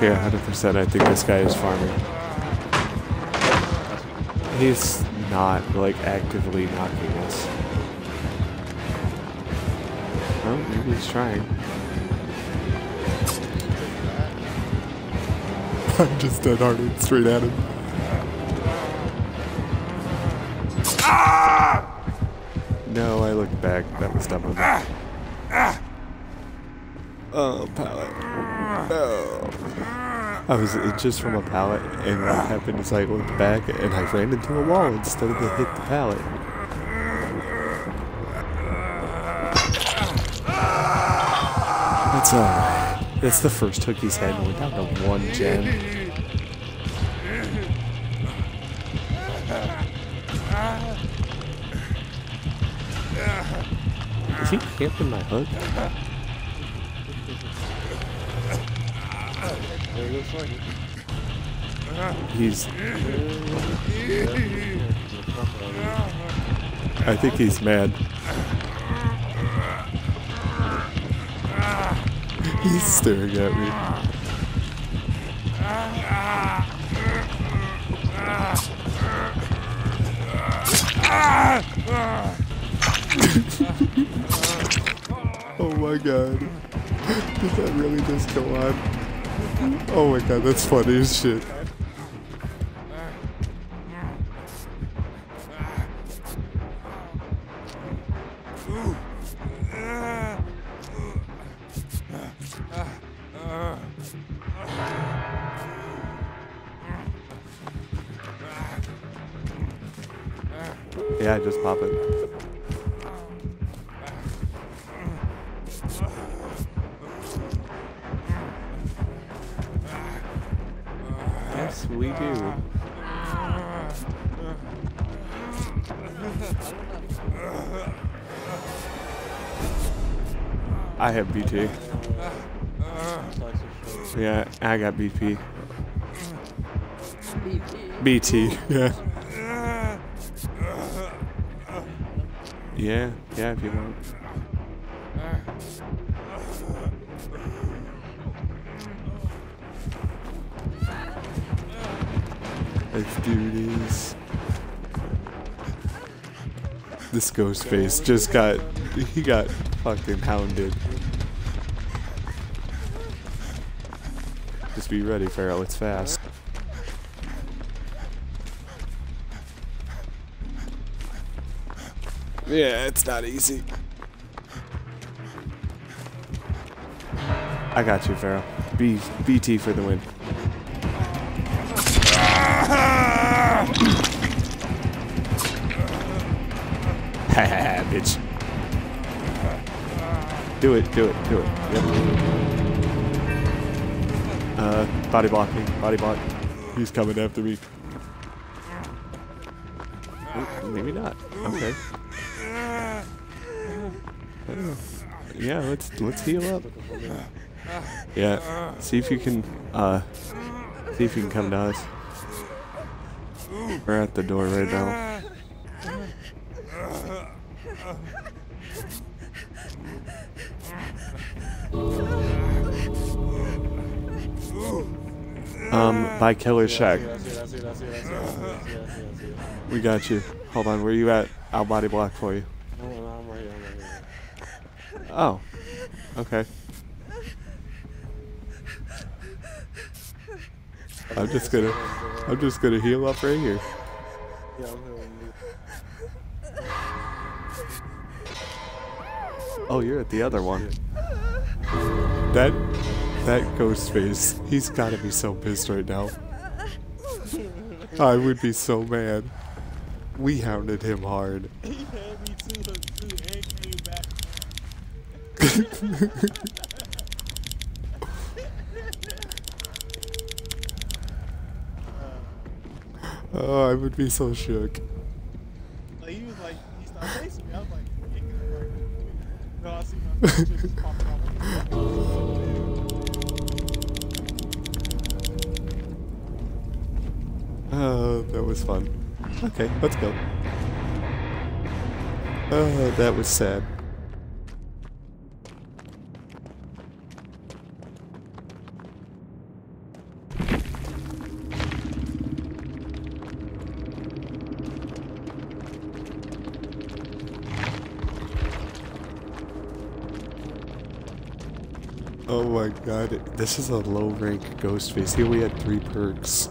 S1: Okay, 100%. I think this guy is farming. He's not, like, actively knocking us. Oh, maybe he's trying. I'm just dead harded straight at him. Ah! No, I looked back. That was dumb of me. Oh, pallet. No. I was inches from a pallet, and what happened is I went back and I ran into a wall instead of to hit the pallet. That's alright. That's the first hook he's had, and we're down to one gen. Is he camping my hook? He's. I think he's mad. He's staring at me. oh my god. Did that really just go on? Oh my god, that's funny as shit. We do. I have BT. Yeah, I got BP. BT, yeah. Yeah, yeah, if you want. This ghost face just got, he got fucking hounded. Just be ready, Pharaoh, it's fast. Yeah, it's not easy. I got you, Pharaoh. B BT for the win. Do it, do it, do it. Yep. Uh, body blocking, body block. He's coming after me. Oh, maybe not. Okay. Yeah, let's let's heal up. Yeah, see if you can uh see if you can come to us. We're at the door right now. By Killer Shack. We got you. Hold on, where you at? I'll body block for you. Oh. Okay. I'm just gonna I'm just gonna heal up right here. Oh, you're at the other one. That that ghost face, he's gotta be so pissed right now. I would be so mad. We hounded him hard. Oh, I would be so shook.
S2: Like, he was like, he me. I was like. No, I see my just popping
S1: Oh, that was fun. Okay, let's go. Oh, that was sad. Oh my god, this is a low rank ghost face. He only had three perks.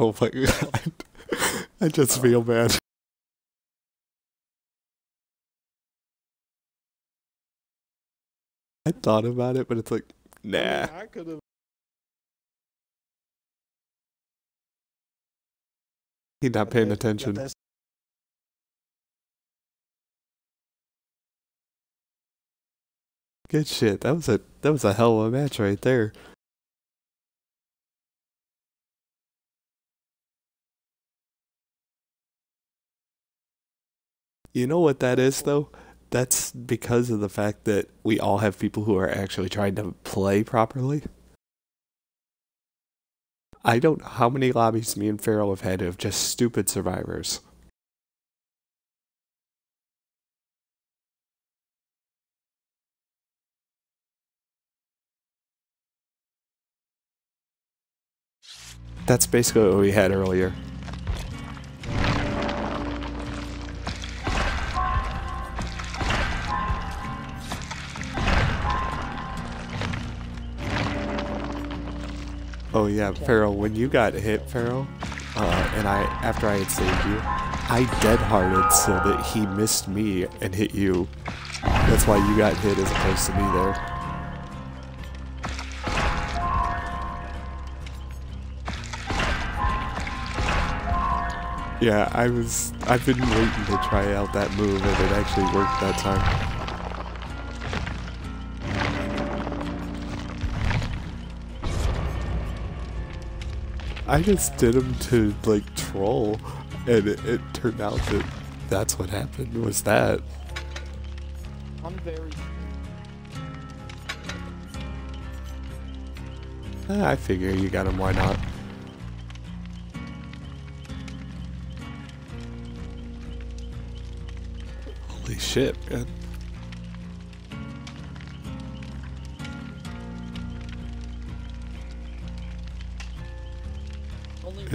S1: Oh my god. I just feel bad. I thought about it, but it's like, nah.
S2: I could have.
S1: He's not paying attention. Good shit. That was a that was a hell of a match right there. You know what that is though? that's because of the fact that we all have people who are actually trying to play properly. I don't know how many lobbies me and Pharaoh have had of just stupid survivors. That's basically what we had earlier. Oh yeah, Pharaoh, when you got hit, Pharaoh, uh, and I after I had saved you, I deadharded so that he missed me and hit you. That's why you got hit as opposed to me there. Yeah, I was. I've been waiting to try out that move, and it actually worked that time. I just did him to like troll, and it, it turned out that that's what happened. Was that?
S2: I'm very.
S1: Eh, I figure you got him. Why not? Holy shit, man.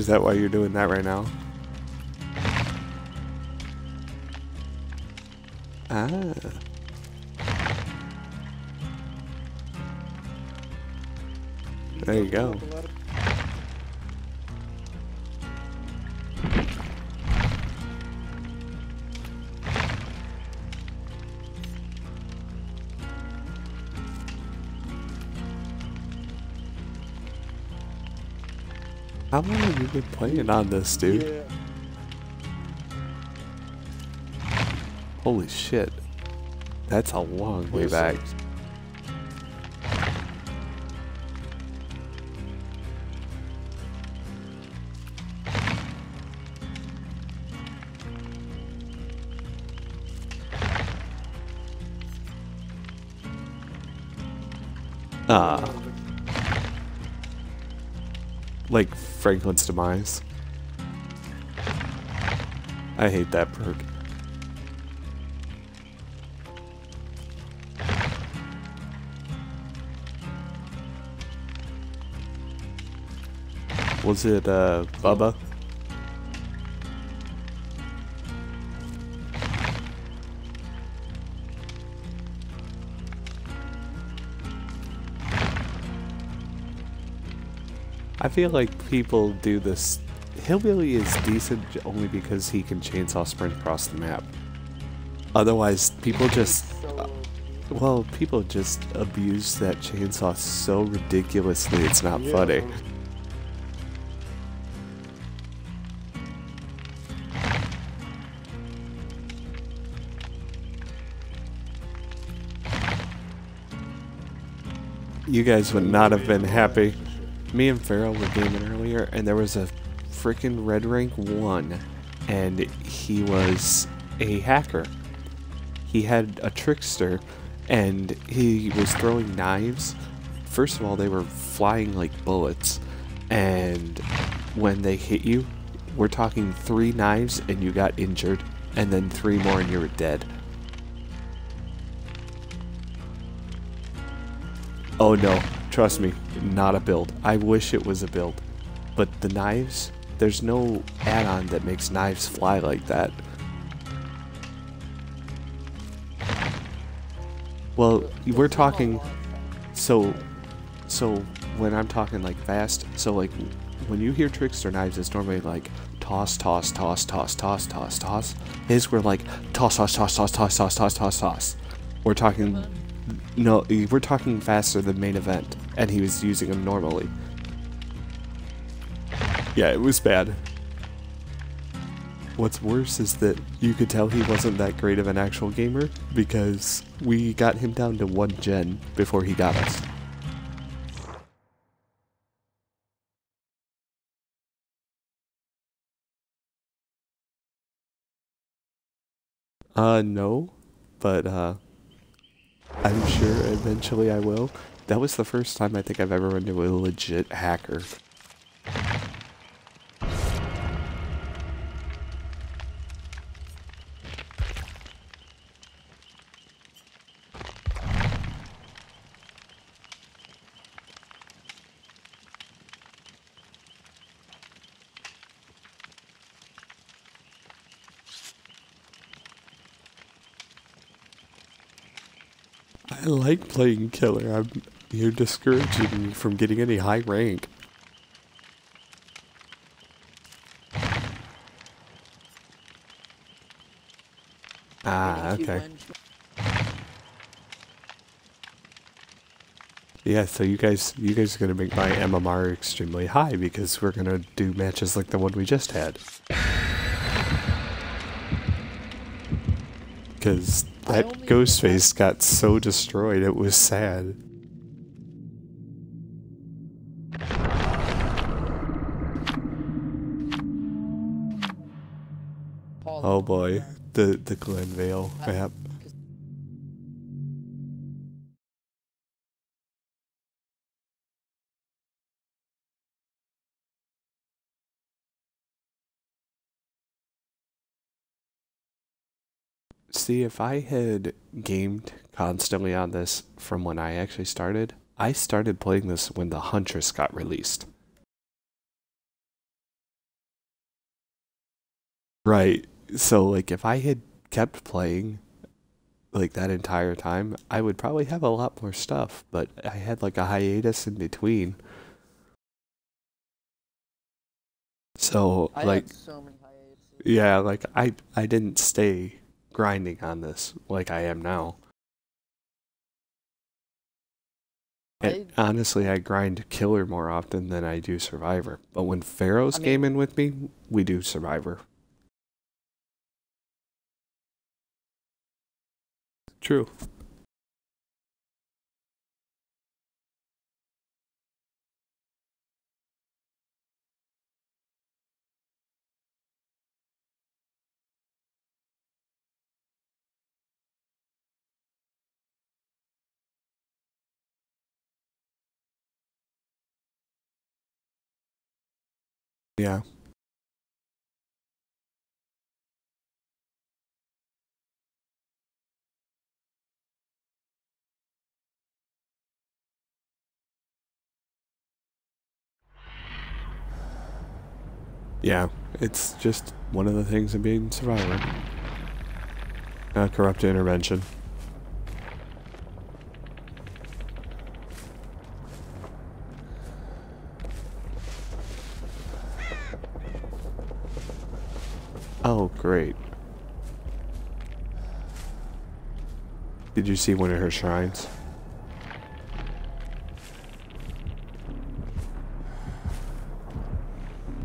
S1: Is that why you're doing that right now? Ah. There you go. How long have you been playing on this, dude?
S2: Yeah.
S1: Holy shit. That's a long way back. Franklin's demise. I hate that perk. Was it uh Bubba? I feel like people do this. Hillbilly is decent only because he can chainsaw sprint across the map. Otherwise, people just.
S2: So,
S1: Well, people just abuse that chainsaw so ridiculously it's not
S2: yeah.
S1: funny. You guys would not have been happy. Me and Pharaoh were gaming earlier, and there was a freaking red rank one, and he was a hacker. He had a trickster, and he was throwing knives. First of all, they were flying like bullets, and when they hit you, we're talking three knives, and you got injured, and then three more, and you were dead. Oh no, trust me, not a build. I wish it was a build. But the knives, there's no add on that makes knives fly like that. Well, we're talking. So, so when I'm talking like fast, so like when you hear trickster knives, it's normally like toss, toss, toss, toss, toss, toss, toss. His were like toss, toss, toss, toss, toss, toss, toss, toss, toss. We're talking. No, we're talking faster than main event, and he was using them normally. Yeah, it was bad. What's worse is that you could tell he wasn't that great of an actual gamer because we got him down to one gen before he got us. Uh, no. but uh, I'm sure eventually I will. That was the first time I think I've ever run into a legit hacker. I like playing killer. I'm you're discouraging me from getting any high rank. Ah, okay. Yeah, so you guys you guys are gonna make my MMR extremely high because we're gonna do matches like the one we just had. Cause
S3: I
S1: that ghost face got so destroyed it was sad. Oh boy. The the Glenvale map. See, if I had gamed constantly on this from when I actually started, I started playing this when the Huntress got released. Right. So, like, if I had kept playing like that entire time, I would probably have a lot more stuff, but I had like a hiatus in between. So,
S3: I
S1: like,
S3: had so many hiatuses.
S1: yeah, like I I didn't stay grinding on this like I am now. And honestly, I grind killer more often than I do survivor. But when Pharaoh's
S3: I mean-
S1: gaming with me, we do survivor. True. Yeah. Yeah, it's just one of the things of being survivor. Uh, corrupt intervention. Oh, great. Did you see one of her shrines?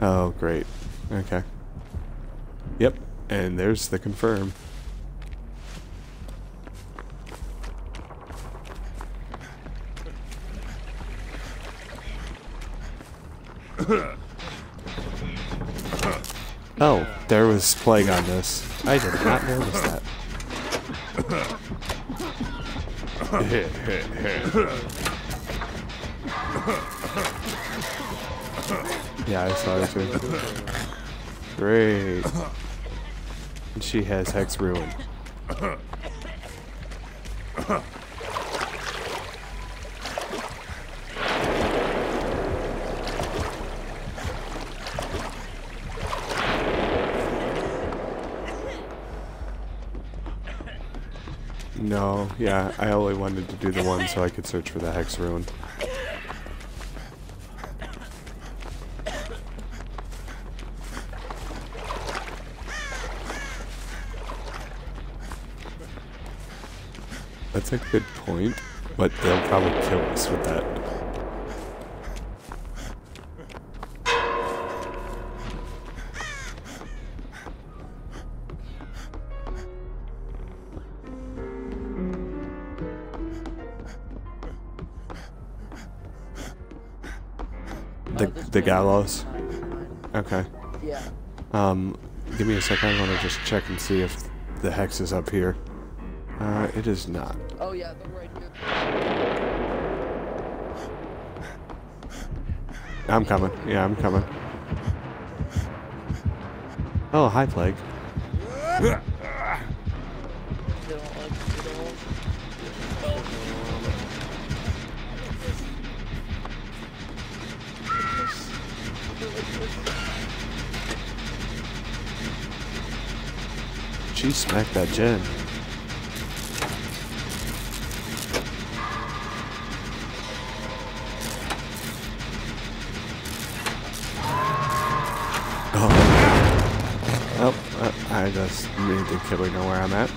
S1: Oh, great. Okay. Yep, and there's the confirm. Oh, there was plague on this. I did not notice that. yeah, I saw it too. Great. And she has Hex Ruin. No, yeah, I only wanted to do the one so I could search for the Hex Ruin. That's a good point, but they'll probably kill us with that. Gallows. Okay.
S3: Yeah.
S1: Um, give me a second. I want to just check and see if the hex is up here. Uh, it is not.
S3: Oh yeah, they're right here.
S1: I'm coming. Yeah, I'm coming. Oh, hi, Plague. She smacked that gen. Oh. Oh, I just need the killer know where I'm at.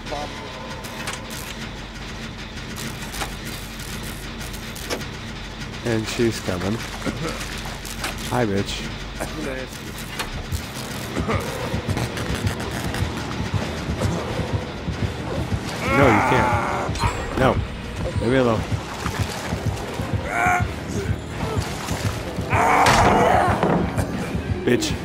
S1: And she's coming. Hi, bitch. No, you can't. No. Leave me alone. Bitch.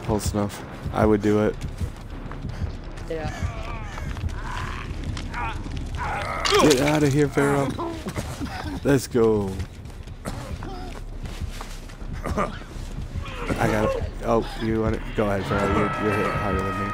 S1: Not close enough. I would do it.
S3: Yeah.
S1: Get out of here, Pharaoh. Let's go. I got it. Oh, you want it? Go ahead, Pharaoh. You're, you're hitting harder than me.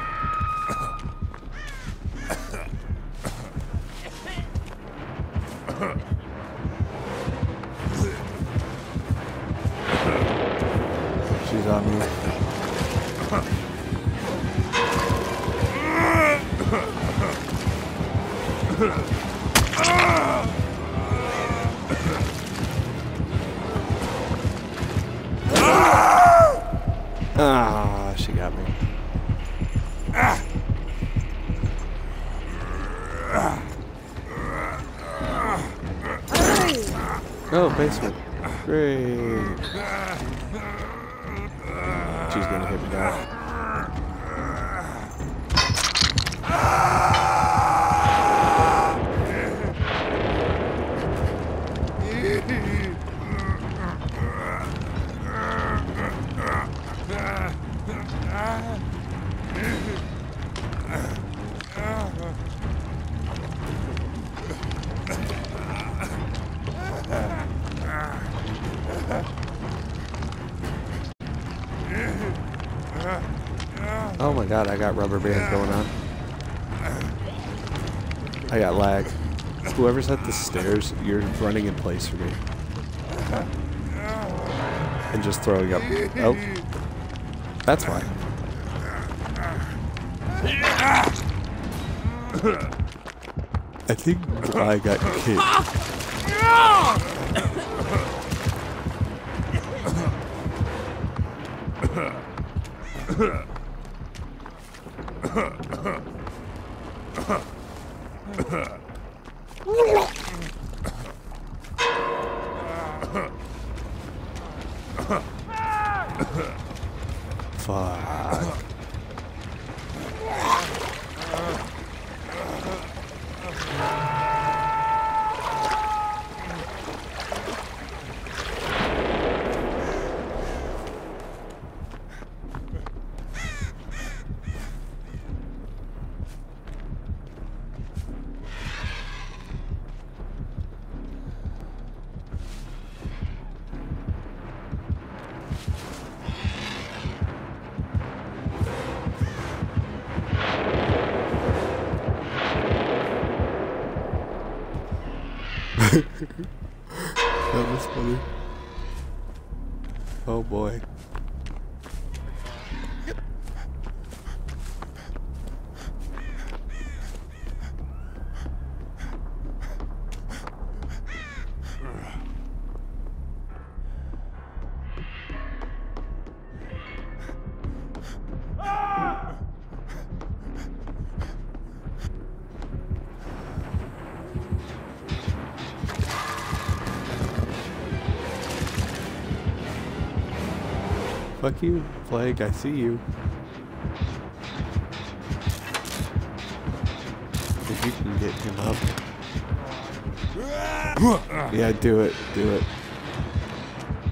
S1: She's gonna hit me down. Oh my god, I got rubber band going on. I got lag. Whoever's at the stairs, you're running in place for me. And just throwing up. Oh. That's why. I think I got kicked. Fuck you, Plague, I see you. If you can get him up. Yeah, do it, do it.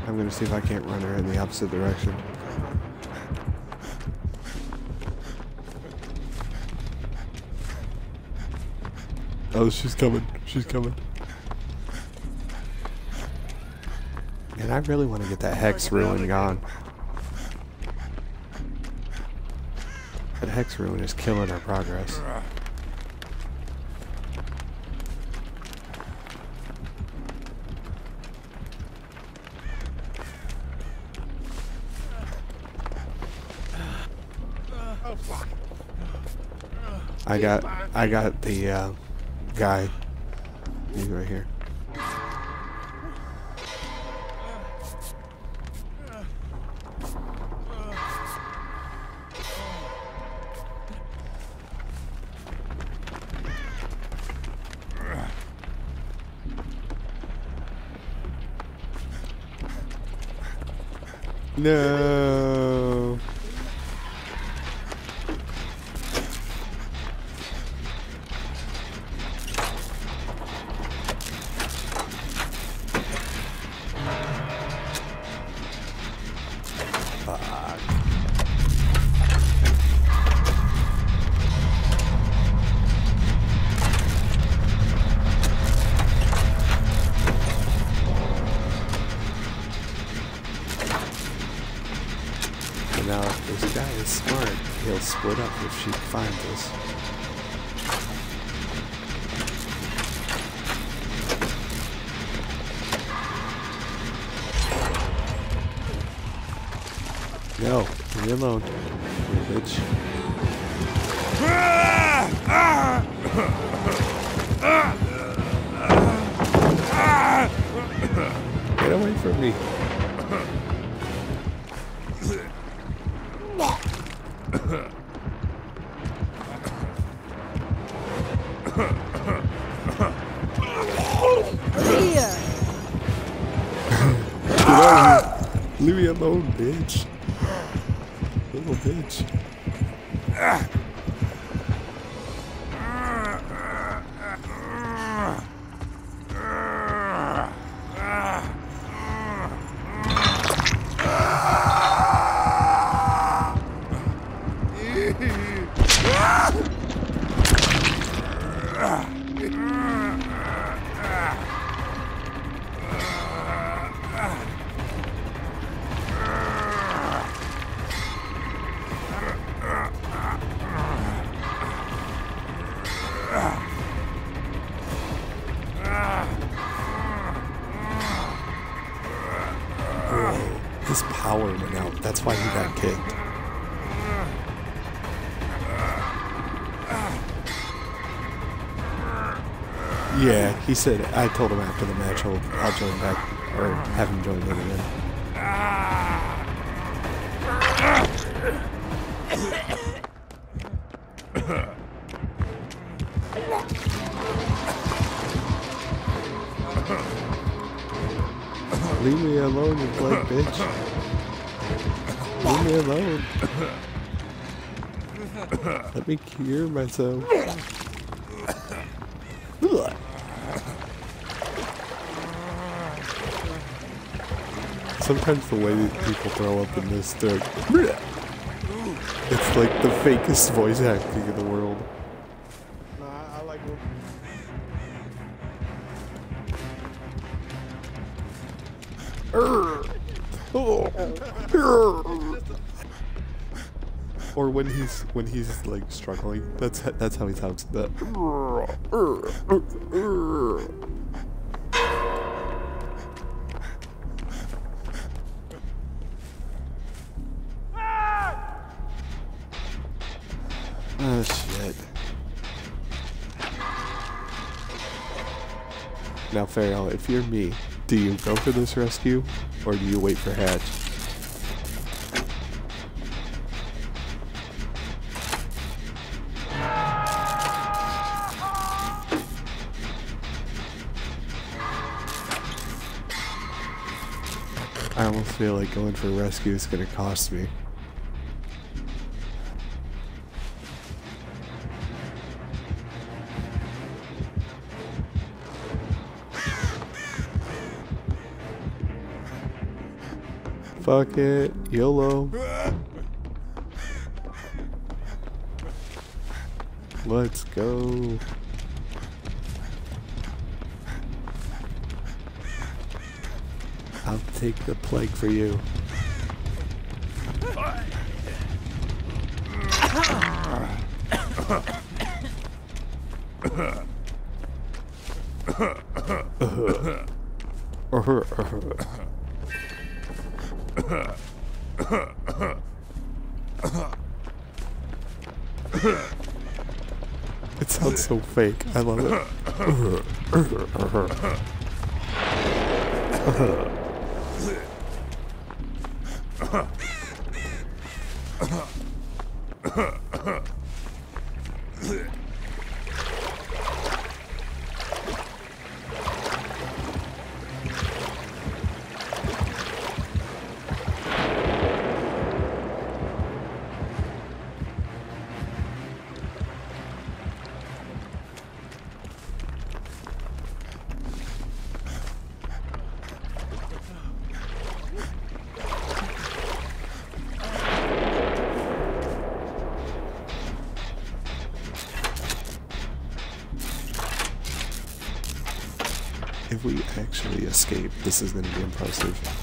S1: I'm gonna see if I can't run her in the opposite direction. Oh, she's coming. She's coming. And I really want to get that Hex Ruin gone. Hex Ruin is killing our progress. I got, I got the uh, guy. No. Now, if this guy is smart, he'll split up if she finds us. No, leave me alone, you bitch. Get away from me. Me he said, I told him after the match I'll, I'll join back, or have him join in again. Leave me alone, you blood bitch. Leave me alone. Let me cure myself. Sometimes the way that people throw up in this, they're it's like the fakest voice acting in the world.
S2: No, I.
S1: Or when he's when he's like struggling, that's that's how he sounds. That You're me, do you go for this rescue or do you wait for Hatch? I almost feel like going for rescue is going to cost me. Fuck it, YOLO. Let's go. I'll take the plague for you. It sounds so fake. I love it. this is going to be impressive.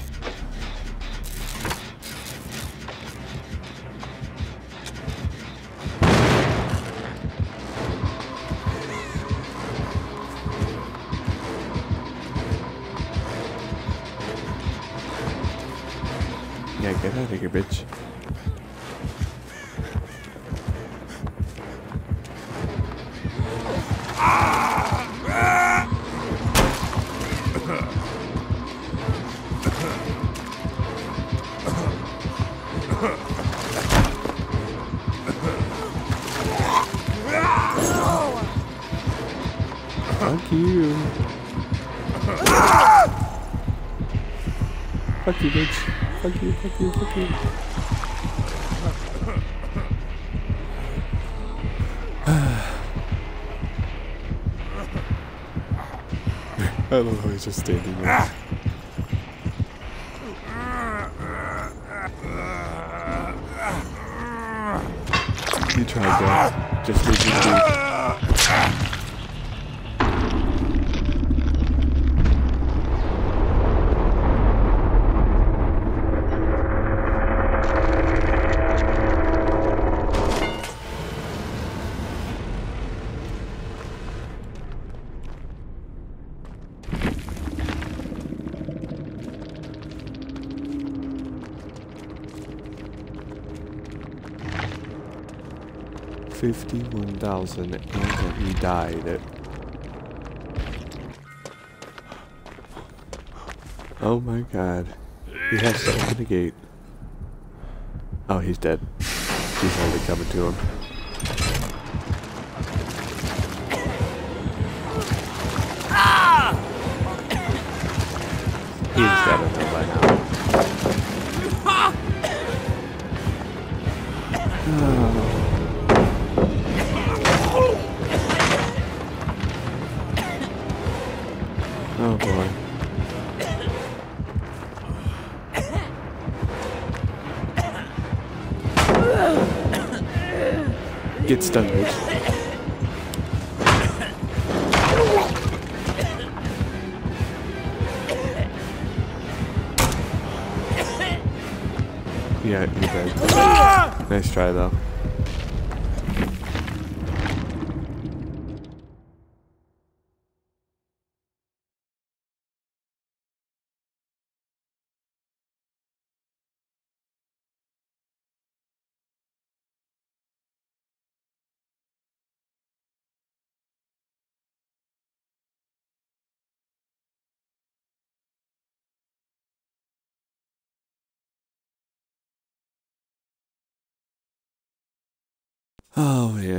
S1: You, bitch. Fuck you, fuck you, fuck you. I love how he's just standing there. 51,000 and he died. Oh my god. He has to open the gate. Oh, he's dead. She's only coming to him. Stung, bitch. Yeah, you did. Ah! Nice try though.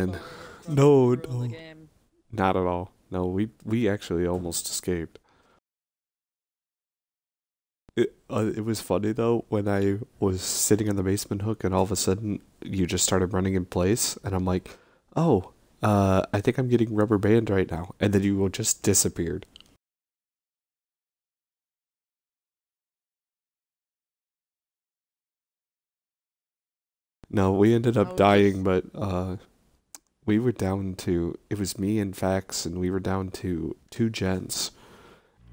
S1: Man, no,
S3: thrill of the
S1: no, not at all. No, we we actually almost escaped. It uh, it was funny though when I was sitting on the basement hook and all of a sudden you just started running in place and I'm like, oh, uh, I think I'm getting rubber band right now, and then you just disappeared. No, we ended up dying, but uh, we were down to it was me and Fax, and we were down to two gents,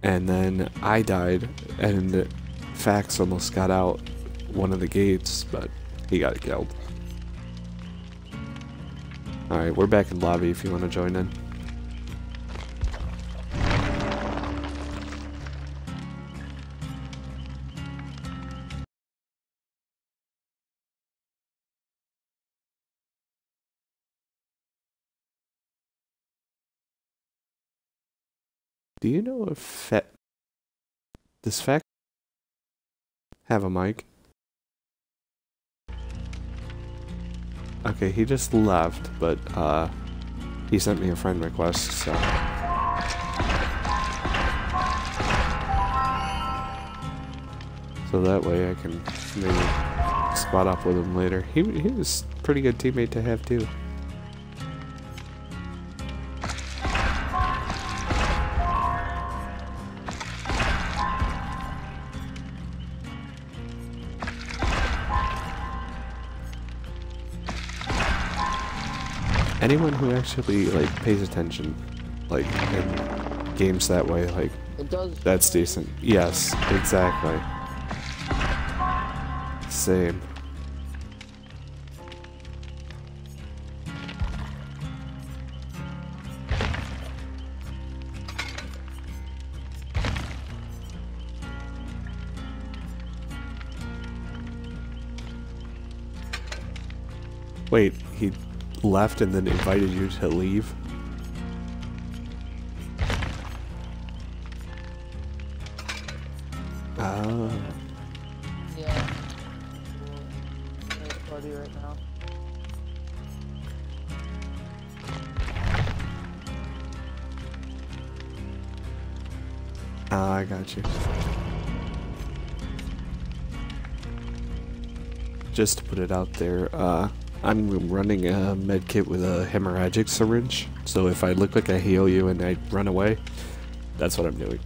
S1: and then I died, and Fax almost got out one of the gates, but he got killed. All right, we're back in lobby if you want to join in. Do you know if Fa- does Fax have a mic? Okay, he just left, but uh, he sent me a friend request, so. So that way I can maybe spot up with him later. He he was pretty good teammate to have too. Who actually like pays attention, like in games that way, like
S3: It does.
S1: that's decent. Yes, exactly. Same. Wait, he left and then invited you to leave? Oh.
S3: Yeah. Party right now.
S1: Ah, I got you. Just to put it out there, uh, I'm running a med kit with a hemorrhagic syringe, so if I look like I heal you and I run away, that's what I'm doing.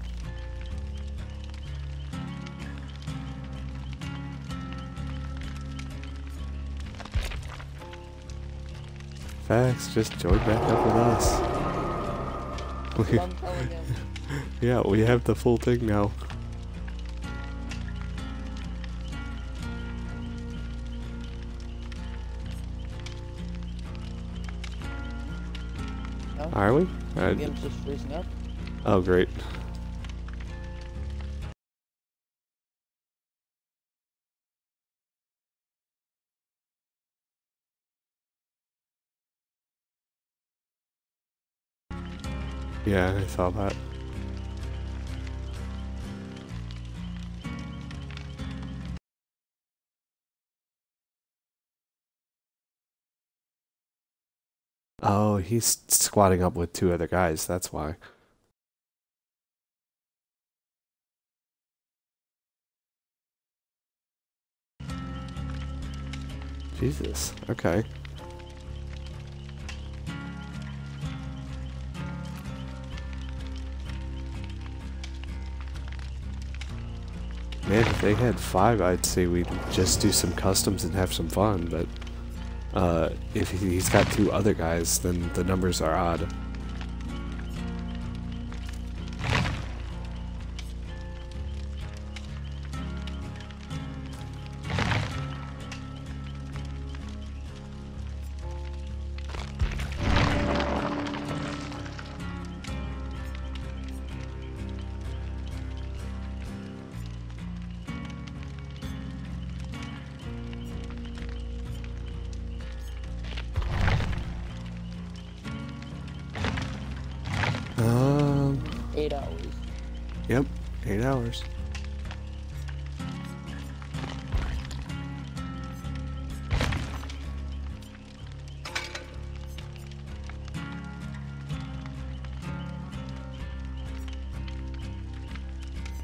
S1: Fax, just join back up with us. We-
S3: I'm telling him.
S1: yeah, we have the full thing now. We?
S3: Game's just freezing up.
S1: oh, great. Yeah, I saw that. Oh, he's squatting up with two other guys, that's why. Jesus, okay. Man, if they had five, I'd say we'd just do some customs and have some fun, but uh, if he- he's got two other guys, then the numbers are odd. Yep, eight hours.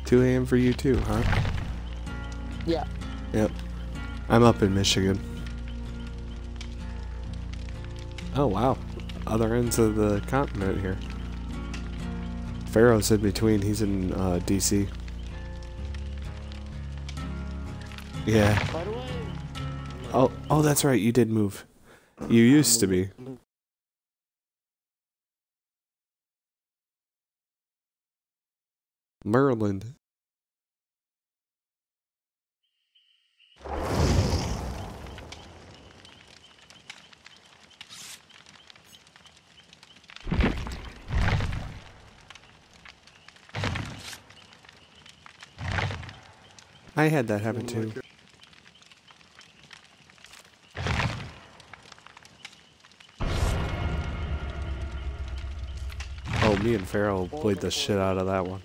S1: Two a.m. for you too, huh?
S3: Yeah.
S1: Yep. I'm up in Michigan. Oh wow, other ends of the continent here. Pharaoh's in between. He's in uh, DC. Yeah. Oh, oh, that's right. You did move. You used to be. Maryland. I had that happen too. Oh, me and Pharaoh played the shit out of that one.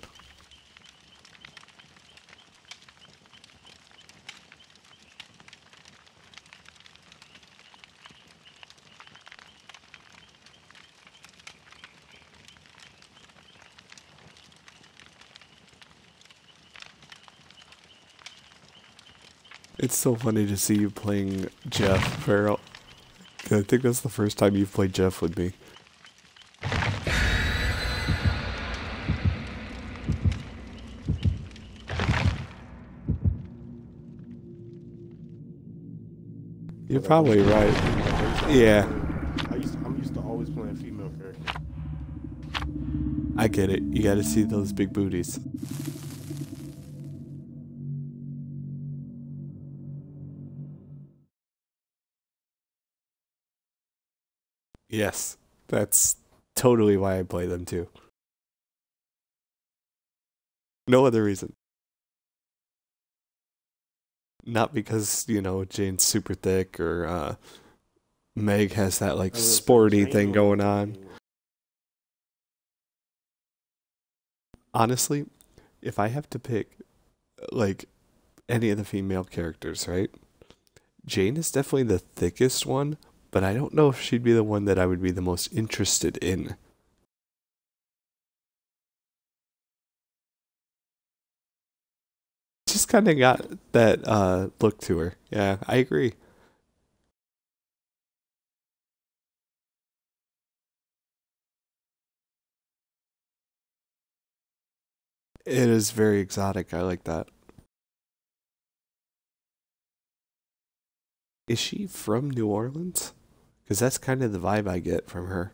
S1: It's so funny to see you playing Jeff Pharaoh. I think that's the first time you've played Jeff with me. You're probably right. Yeah,
S4: I I'm used to always playing female characters.
S1: I get it. You gotta see those big booties. Yes, that's totally why I play them too. No other reason. Not because, you know, Jane's super thick or uh, Meg has that like
S4: I was gonna say,
S1: sporty thing going on. honestly, if I have to pick like any of the female characters, right? Jane is definitely the thickest one, but I don't know if she'd be the one that I would be the most interested in. Just kind of got that uh, look to her. Yeah, I agree. It is very exotic. I like that. Is she from New Orleans? Because that's kind of the vibe I get from her.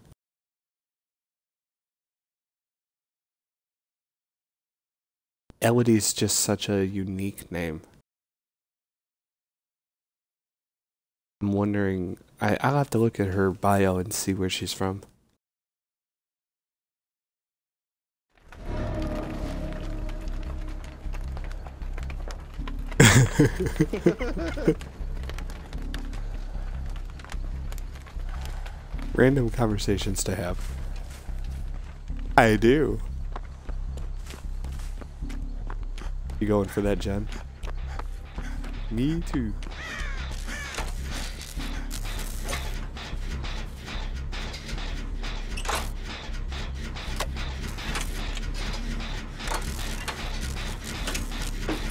S1: Elodie's just such a unique name. I'm wondering. I, I'll have to look at her bio and see where she's from. Random conversations to have. I do. You going for that, gen? Me too.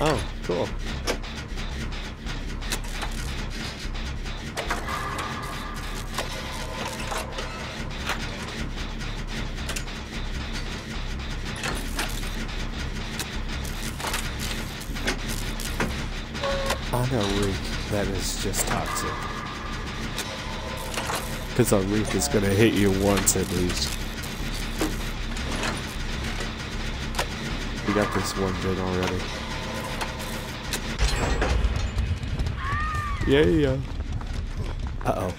S1: Oh, cool. On a roof, that is just toxic. Because a roof is going to hit you once at least. We got this one bit already. Yeah, yeah. Uh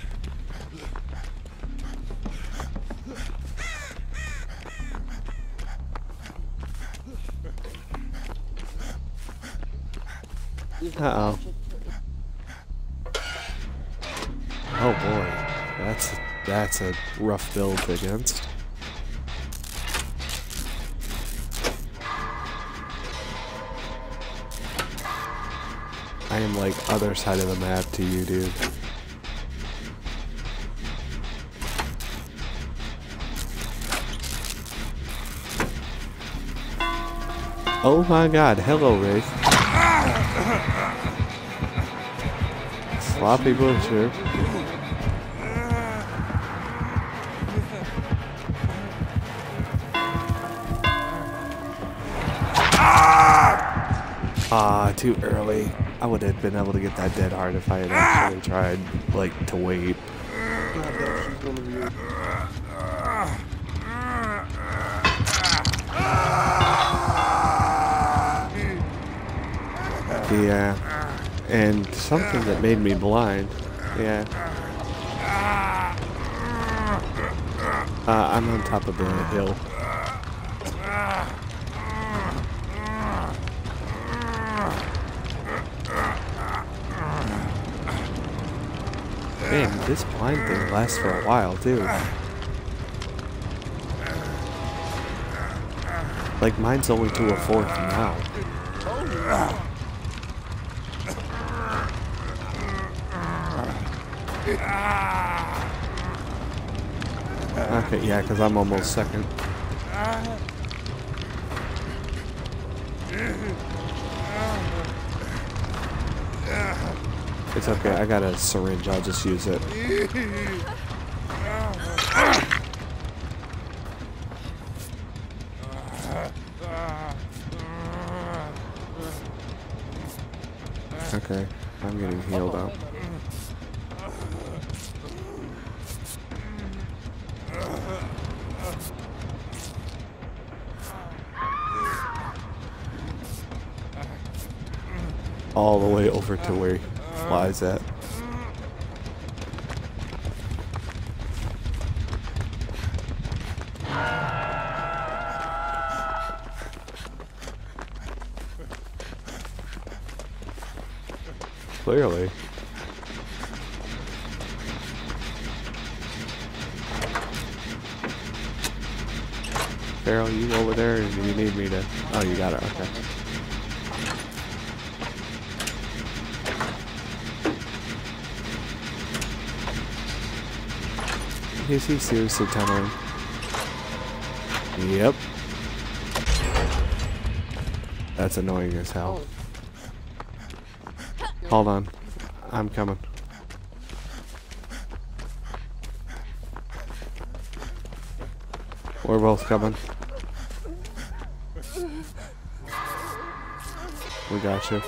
S1: Uh-oh. Oh boy, that's that's a rough build against. I am like other side of the map to you, dude. Oh my god, hello, Wraith. Sloppy butcher. Ah, too early. I would have been able to get that dead hard if I had actually tried, like, to wait. Yeah. And something that made me blind. Yeah. Uh, I'm on top of the hill. Man, this blind thing lasts for a while too. Like mine's only to a fourth now. Okay, yeah, because I'm almost second. It's okay, I got a syringe, I'll just use it. All the way over to where he flies at. Clearly. Pharaoh, you over there, you need me to? Oh, you got it. Okay. Is he seriously tunneling? Yep. That's annoying as hell. Hold on. I'm coming. We're both coming. We got you.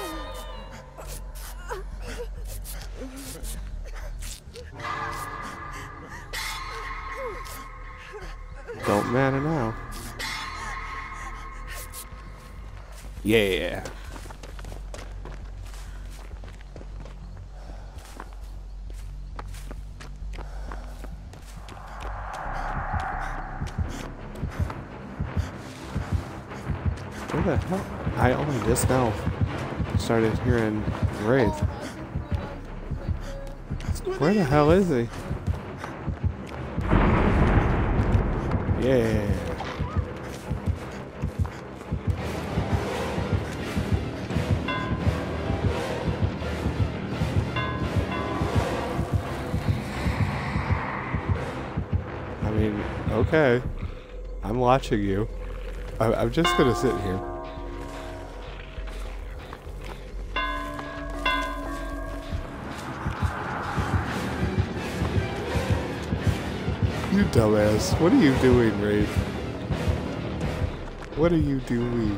S1: Yeah. Where the hell? I only just now started hearing Wraith. Where the hell is he? Yeah. Okay. I'm watching you. I I'm just gonna sit here. You dumbass. What are you doing, Rafe? What are you doing?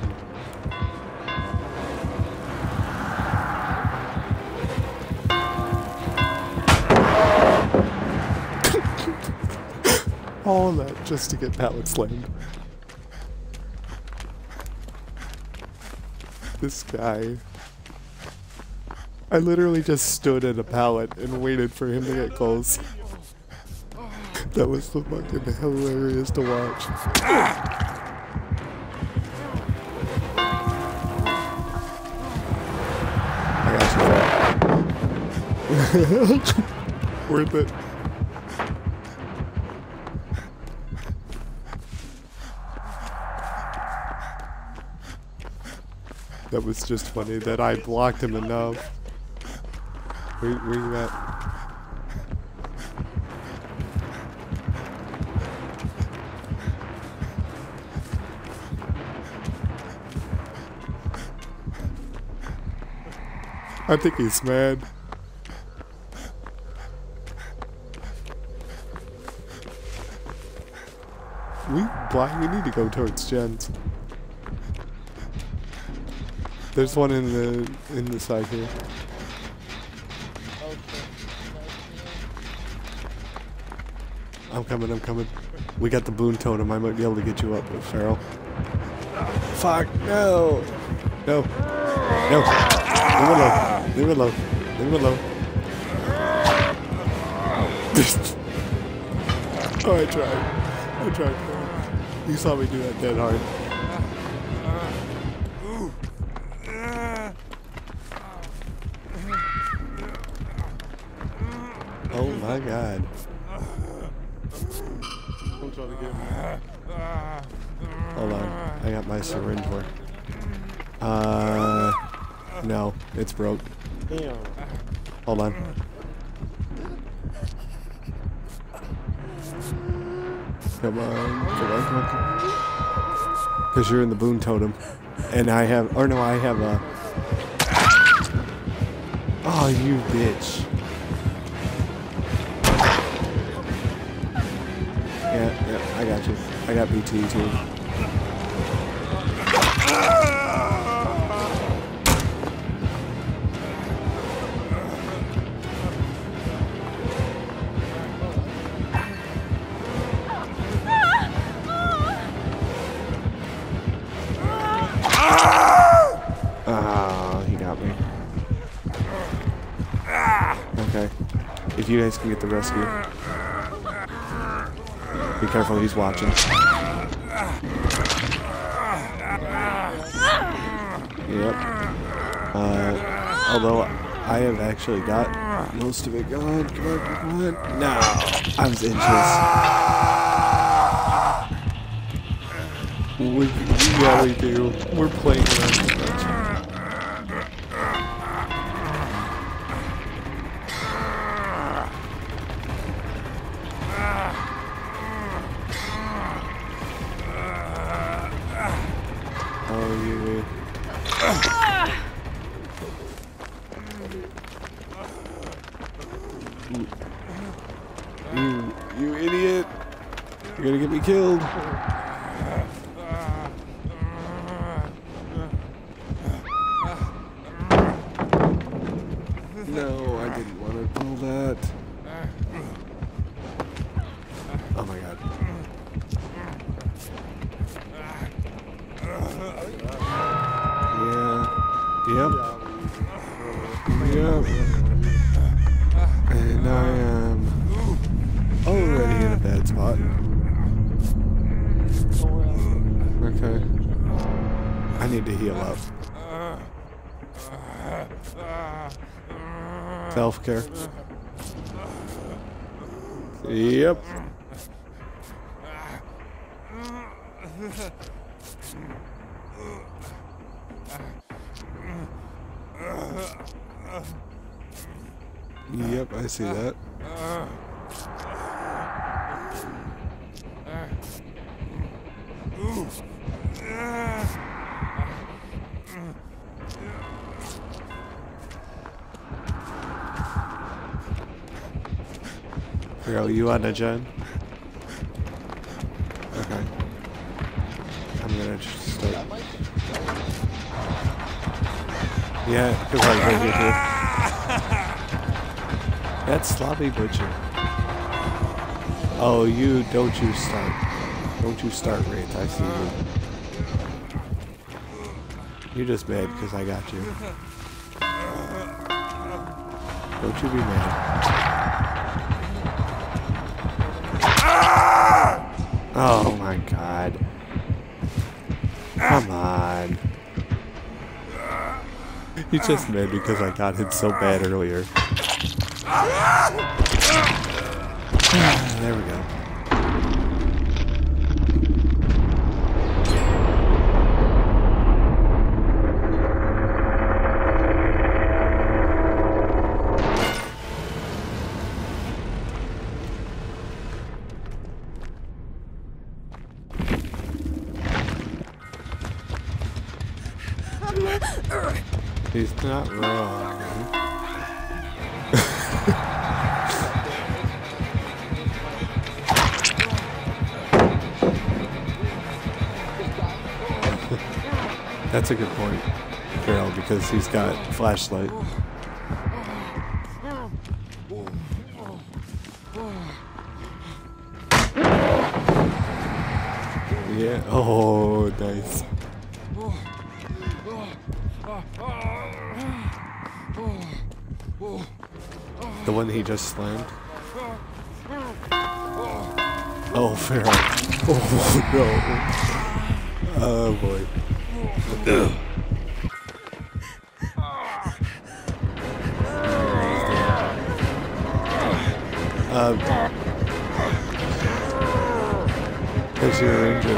S1: Just to get pallet slammed. This guy. I literally just stood at a pallet and waited for him to get close. That was so fucking hilarious to watch. I got you. Worth it. that was just funny that I blocked him enough. Where, where you at? I think he's mad. We, why we need to go towards gens. There's one in the in the side here. I'm coming. I'm coming. We got the boon totem. I might be able to get you up, Pharaoh. Fuck no! No! No! Leave it alone. Leave it alone. Leave it alone. oh, I tried. I tried. You saw me do that dead hard. Syringe work. Uh, no, it's broke.
S4: Damn.
S1: Hold on. Come on, come on, come on. Because you're in the boon totem. And I have, or no, I have a. Oh, you bitch. Yeah, yeah, I got you. I got BT too. You guys can get the rescue. Be careful, he's watching. Yep. Uh, although I have actually got most of it gone. Come on, come on. No, I was inches. We, yeah, we do. We're playing You, you idiot! You're gonna get me killed. Yep, I see that. Girl, you on a gen? Yeah, too. That's Sloppy Butcher. Oh, you don't you start. Don't you start, Wraith. I see you. You're just mad because I got you. Don't you be mad. Oh my god. Come on. He's just mad because I got him so bad earlier. Ah! That's a good point, Carol, because he's got flashlight. Yeah. Oh, nice. The one he just slammed. Oh, Pharaoh. Oh, no. Oh, boy. Um, because you're injured.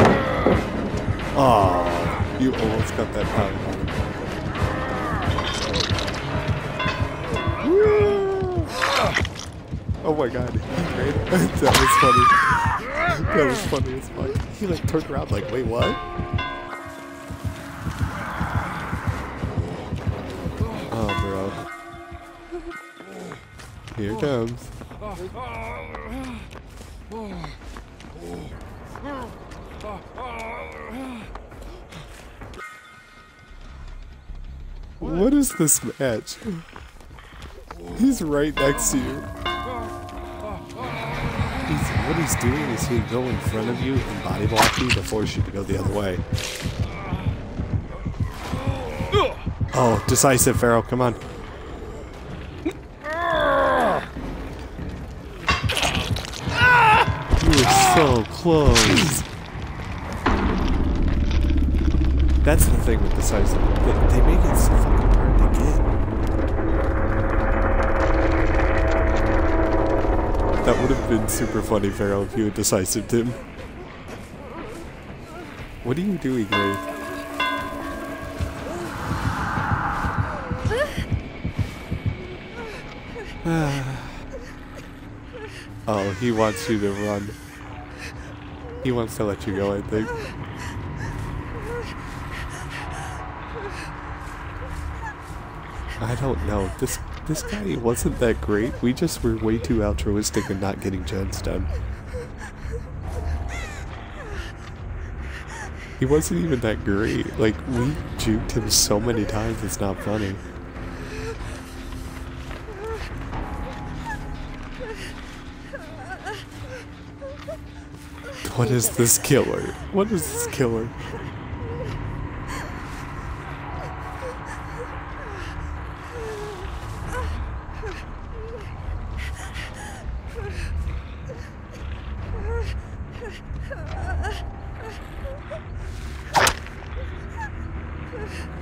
S1: Oh, you almost got that on Oh my god, that was funny. That was funny as fuck. He like turned around like, wait, what? Here it comes. What is this match? He's right next to you. He's, what he's doing is he'll go in front of you and body block you to force you to go the other way. Oh, decisive, Pharaoh. Come on. You were so close. That's the thing with the decisive. They, they make it so fucking hard to get. That would have been super funny, Pharaoh, if you had decisived him. What are you doing, Ray? oh, he wants you to run. He wants to let you go, I think. I don't know. This this guy wasn't that great. We just were way too altruistic and not getting gens done. He wasn't even that great. Like, we juked him so many times, it's not funny. What is this killer? What is this killer?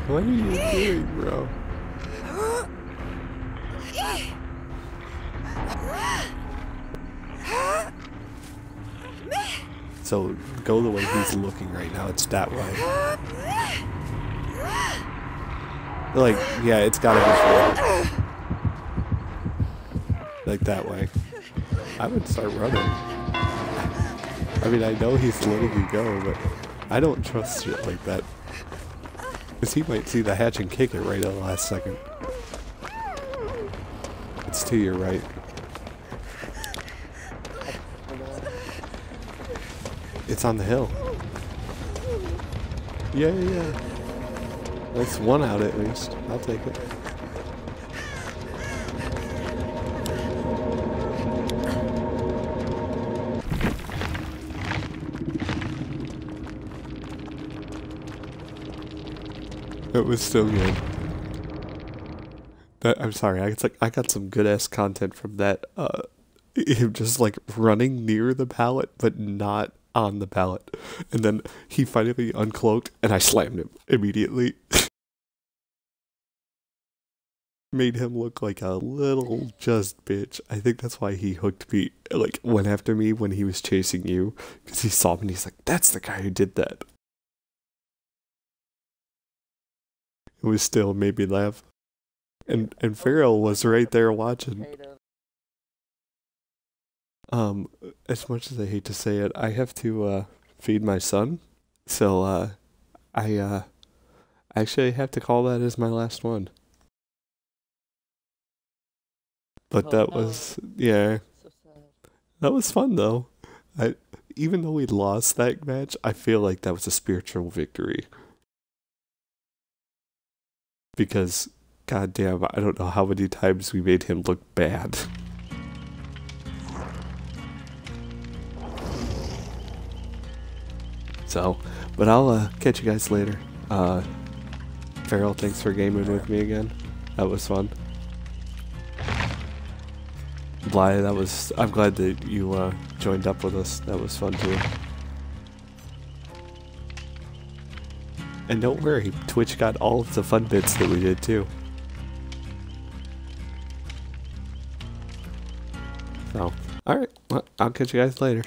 S1: What are you doing, bro? So go the way he's looking right now. It's that way. Like, yeah, it's gotta be forward. Like that way. I would start running. I mean, I know he's letting you go, but I don't trust shit like that. Because he might see the hatch and kick it right at the last second. It's to your right. It's on the hill. Yeah, yeah, yeah. That's one out at least. I'll take it. It was still good. That I'm sorry. I, it's like I got some good ass content from that. Uh, him just like running near the pallet, but not on the pallet, and then he finally uncloaked, and I slammed him immediately. Made him look like a little just bitch. I think that's why he hooked me. Like went after me when he was chasing you, because he saw me. and He's like, "That's the guy who did that." It was still made me laugh. And and Pharaoh was right there watching. Um, as much as I hate to say it, I have to uh, feed my son, so uh, I uh, actually have to call that as my last one. But
S3: Oh,
S1: that was yeah,
S3: So
S1: that was fun though. I even though we lost that match, I feel like that was a spiritual victory. Because goddamn, I don't know how many times we made him look bad. So, but I'll uh, catch you guys later. Uh, Pharaoh, thanks for gaming with me again. That was fun. Bly, that was. I'm glad that you uh, joined up with us. That was fun too. And don't worry, Twitch got all of the fun bits that we did too. So, alright, well, I'll catch you guys later.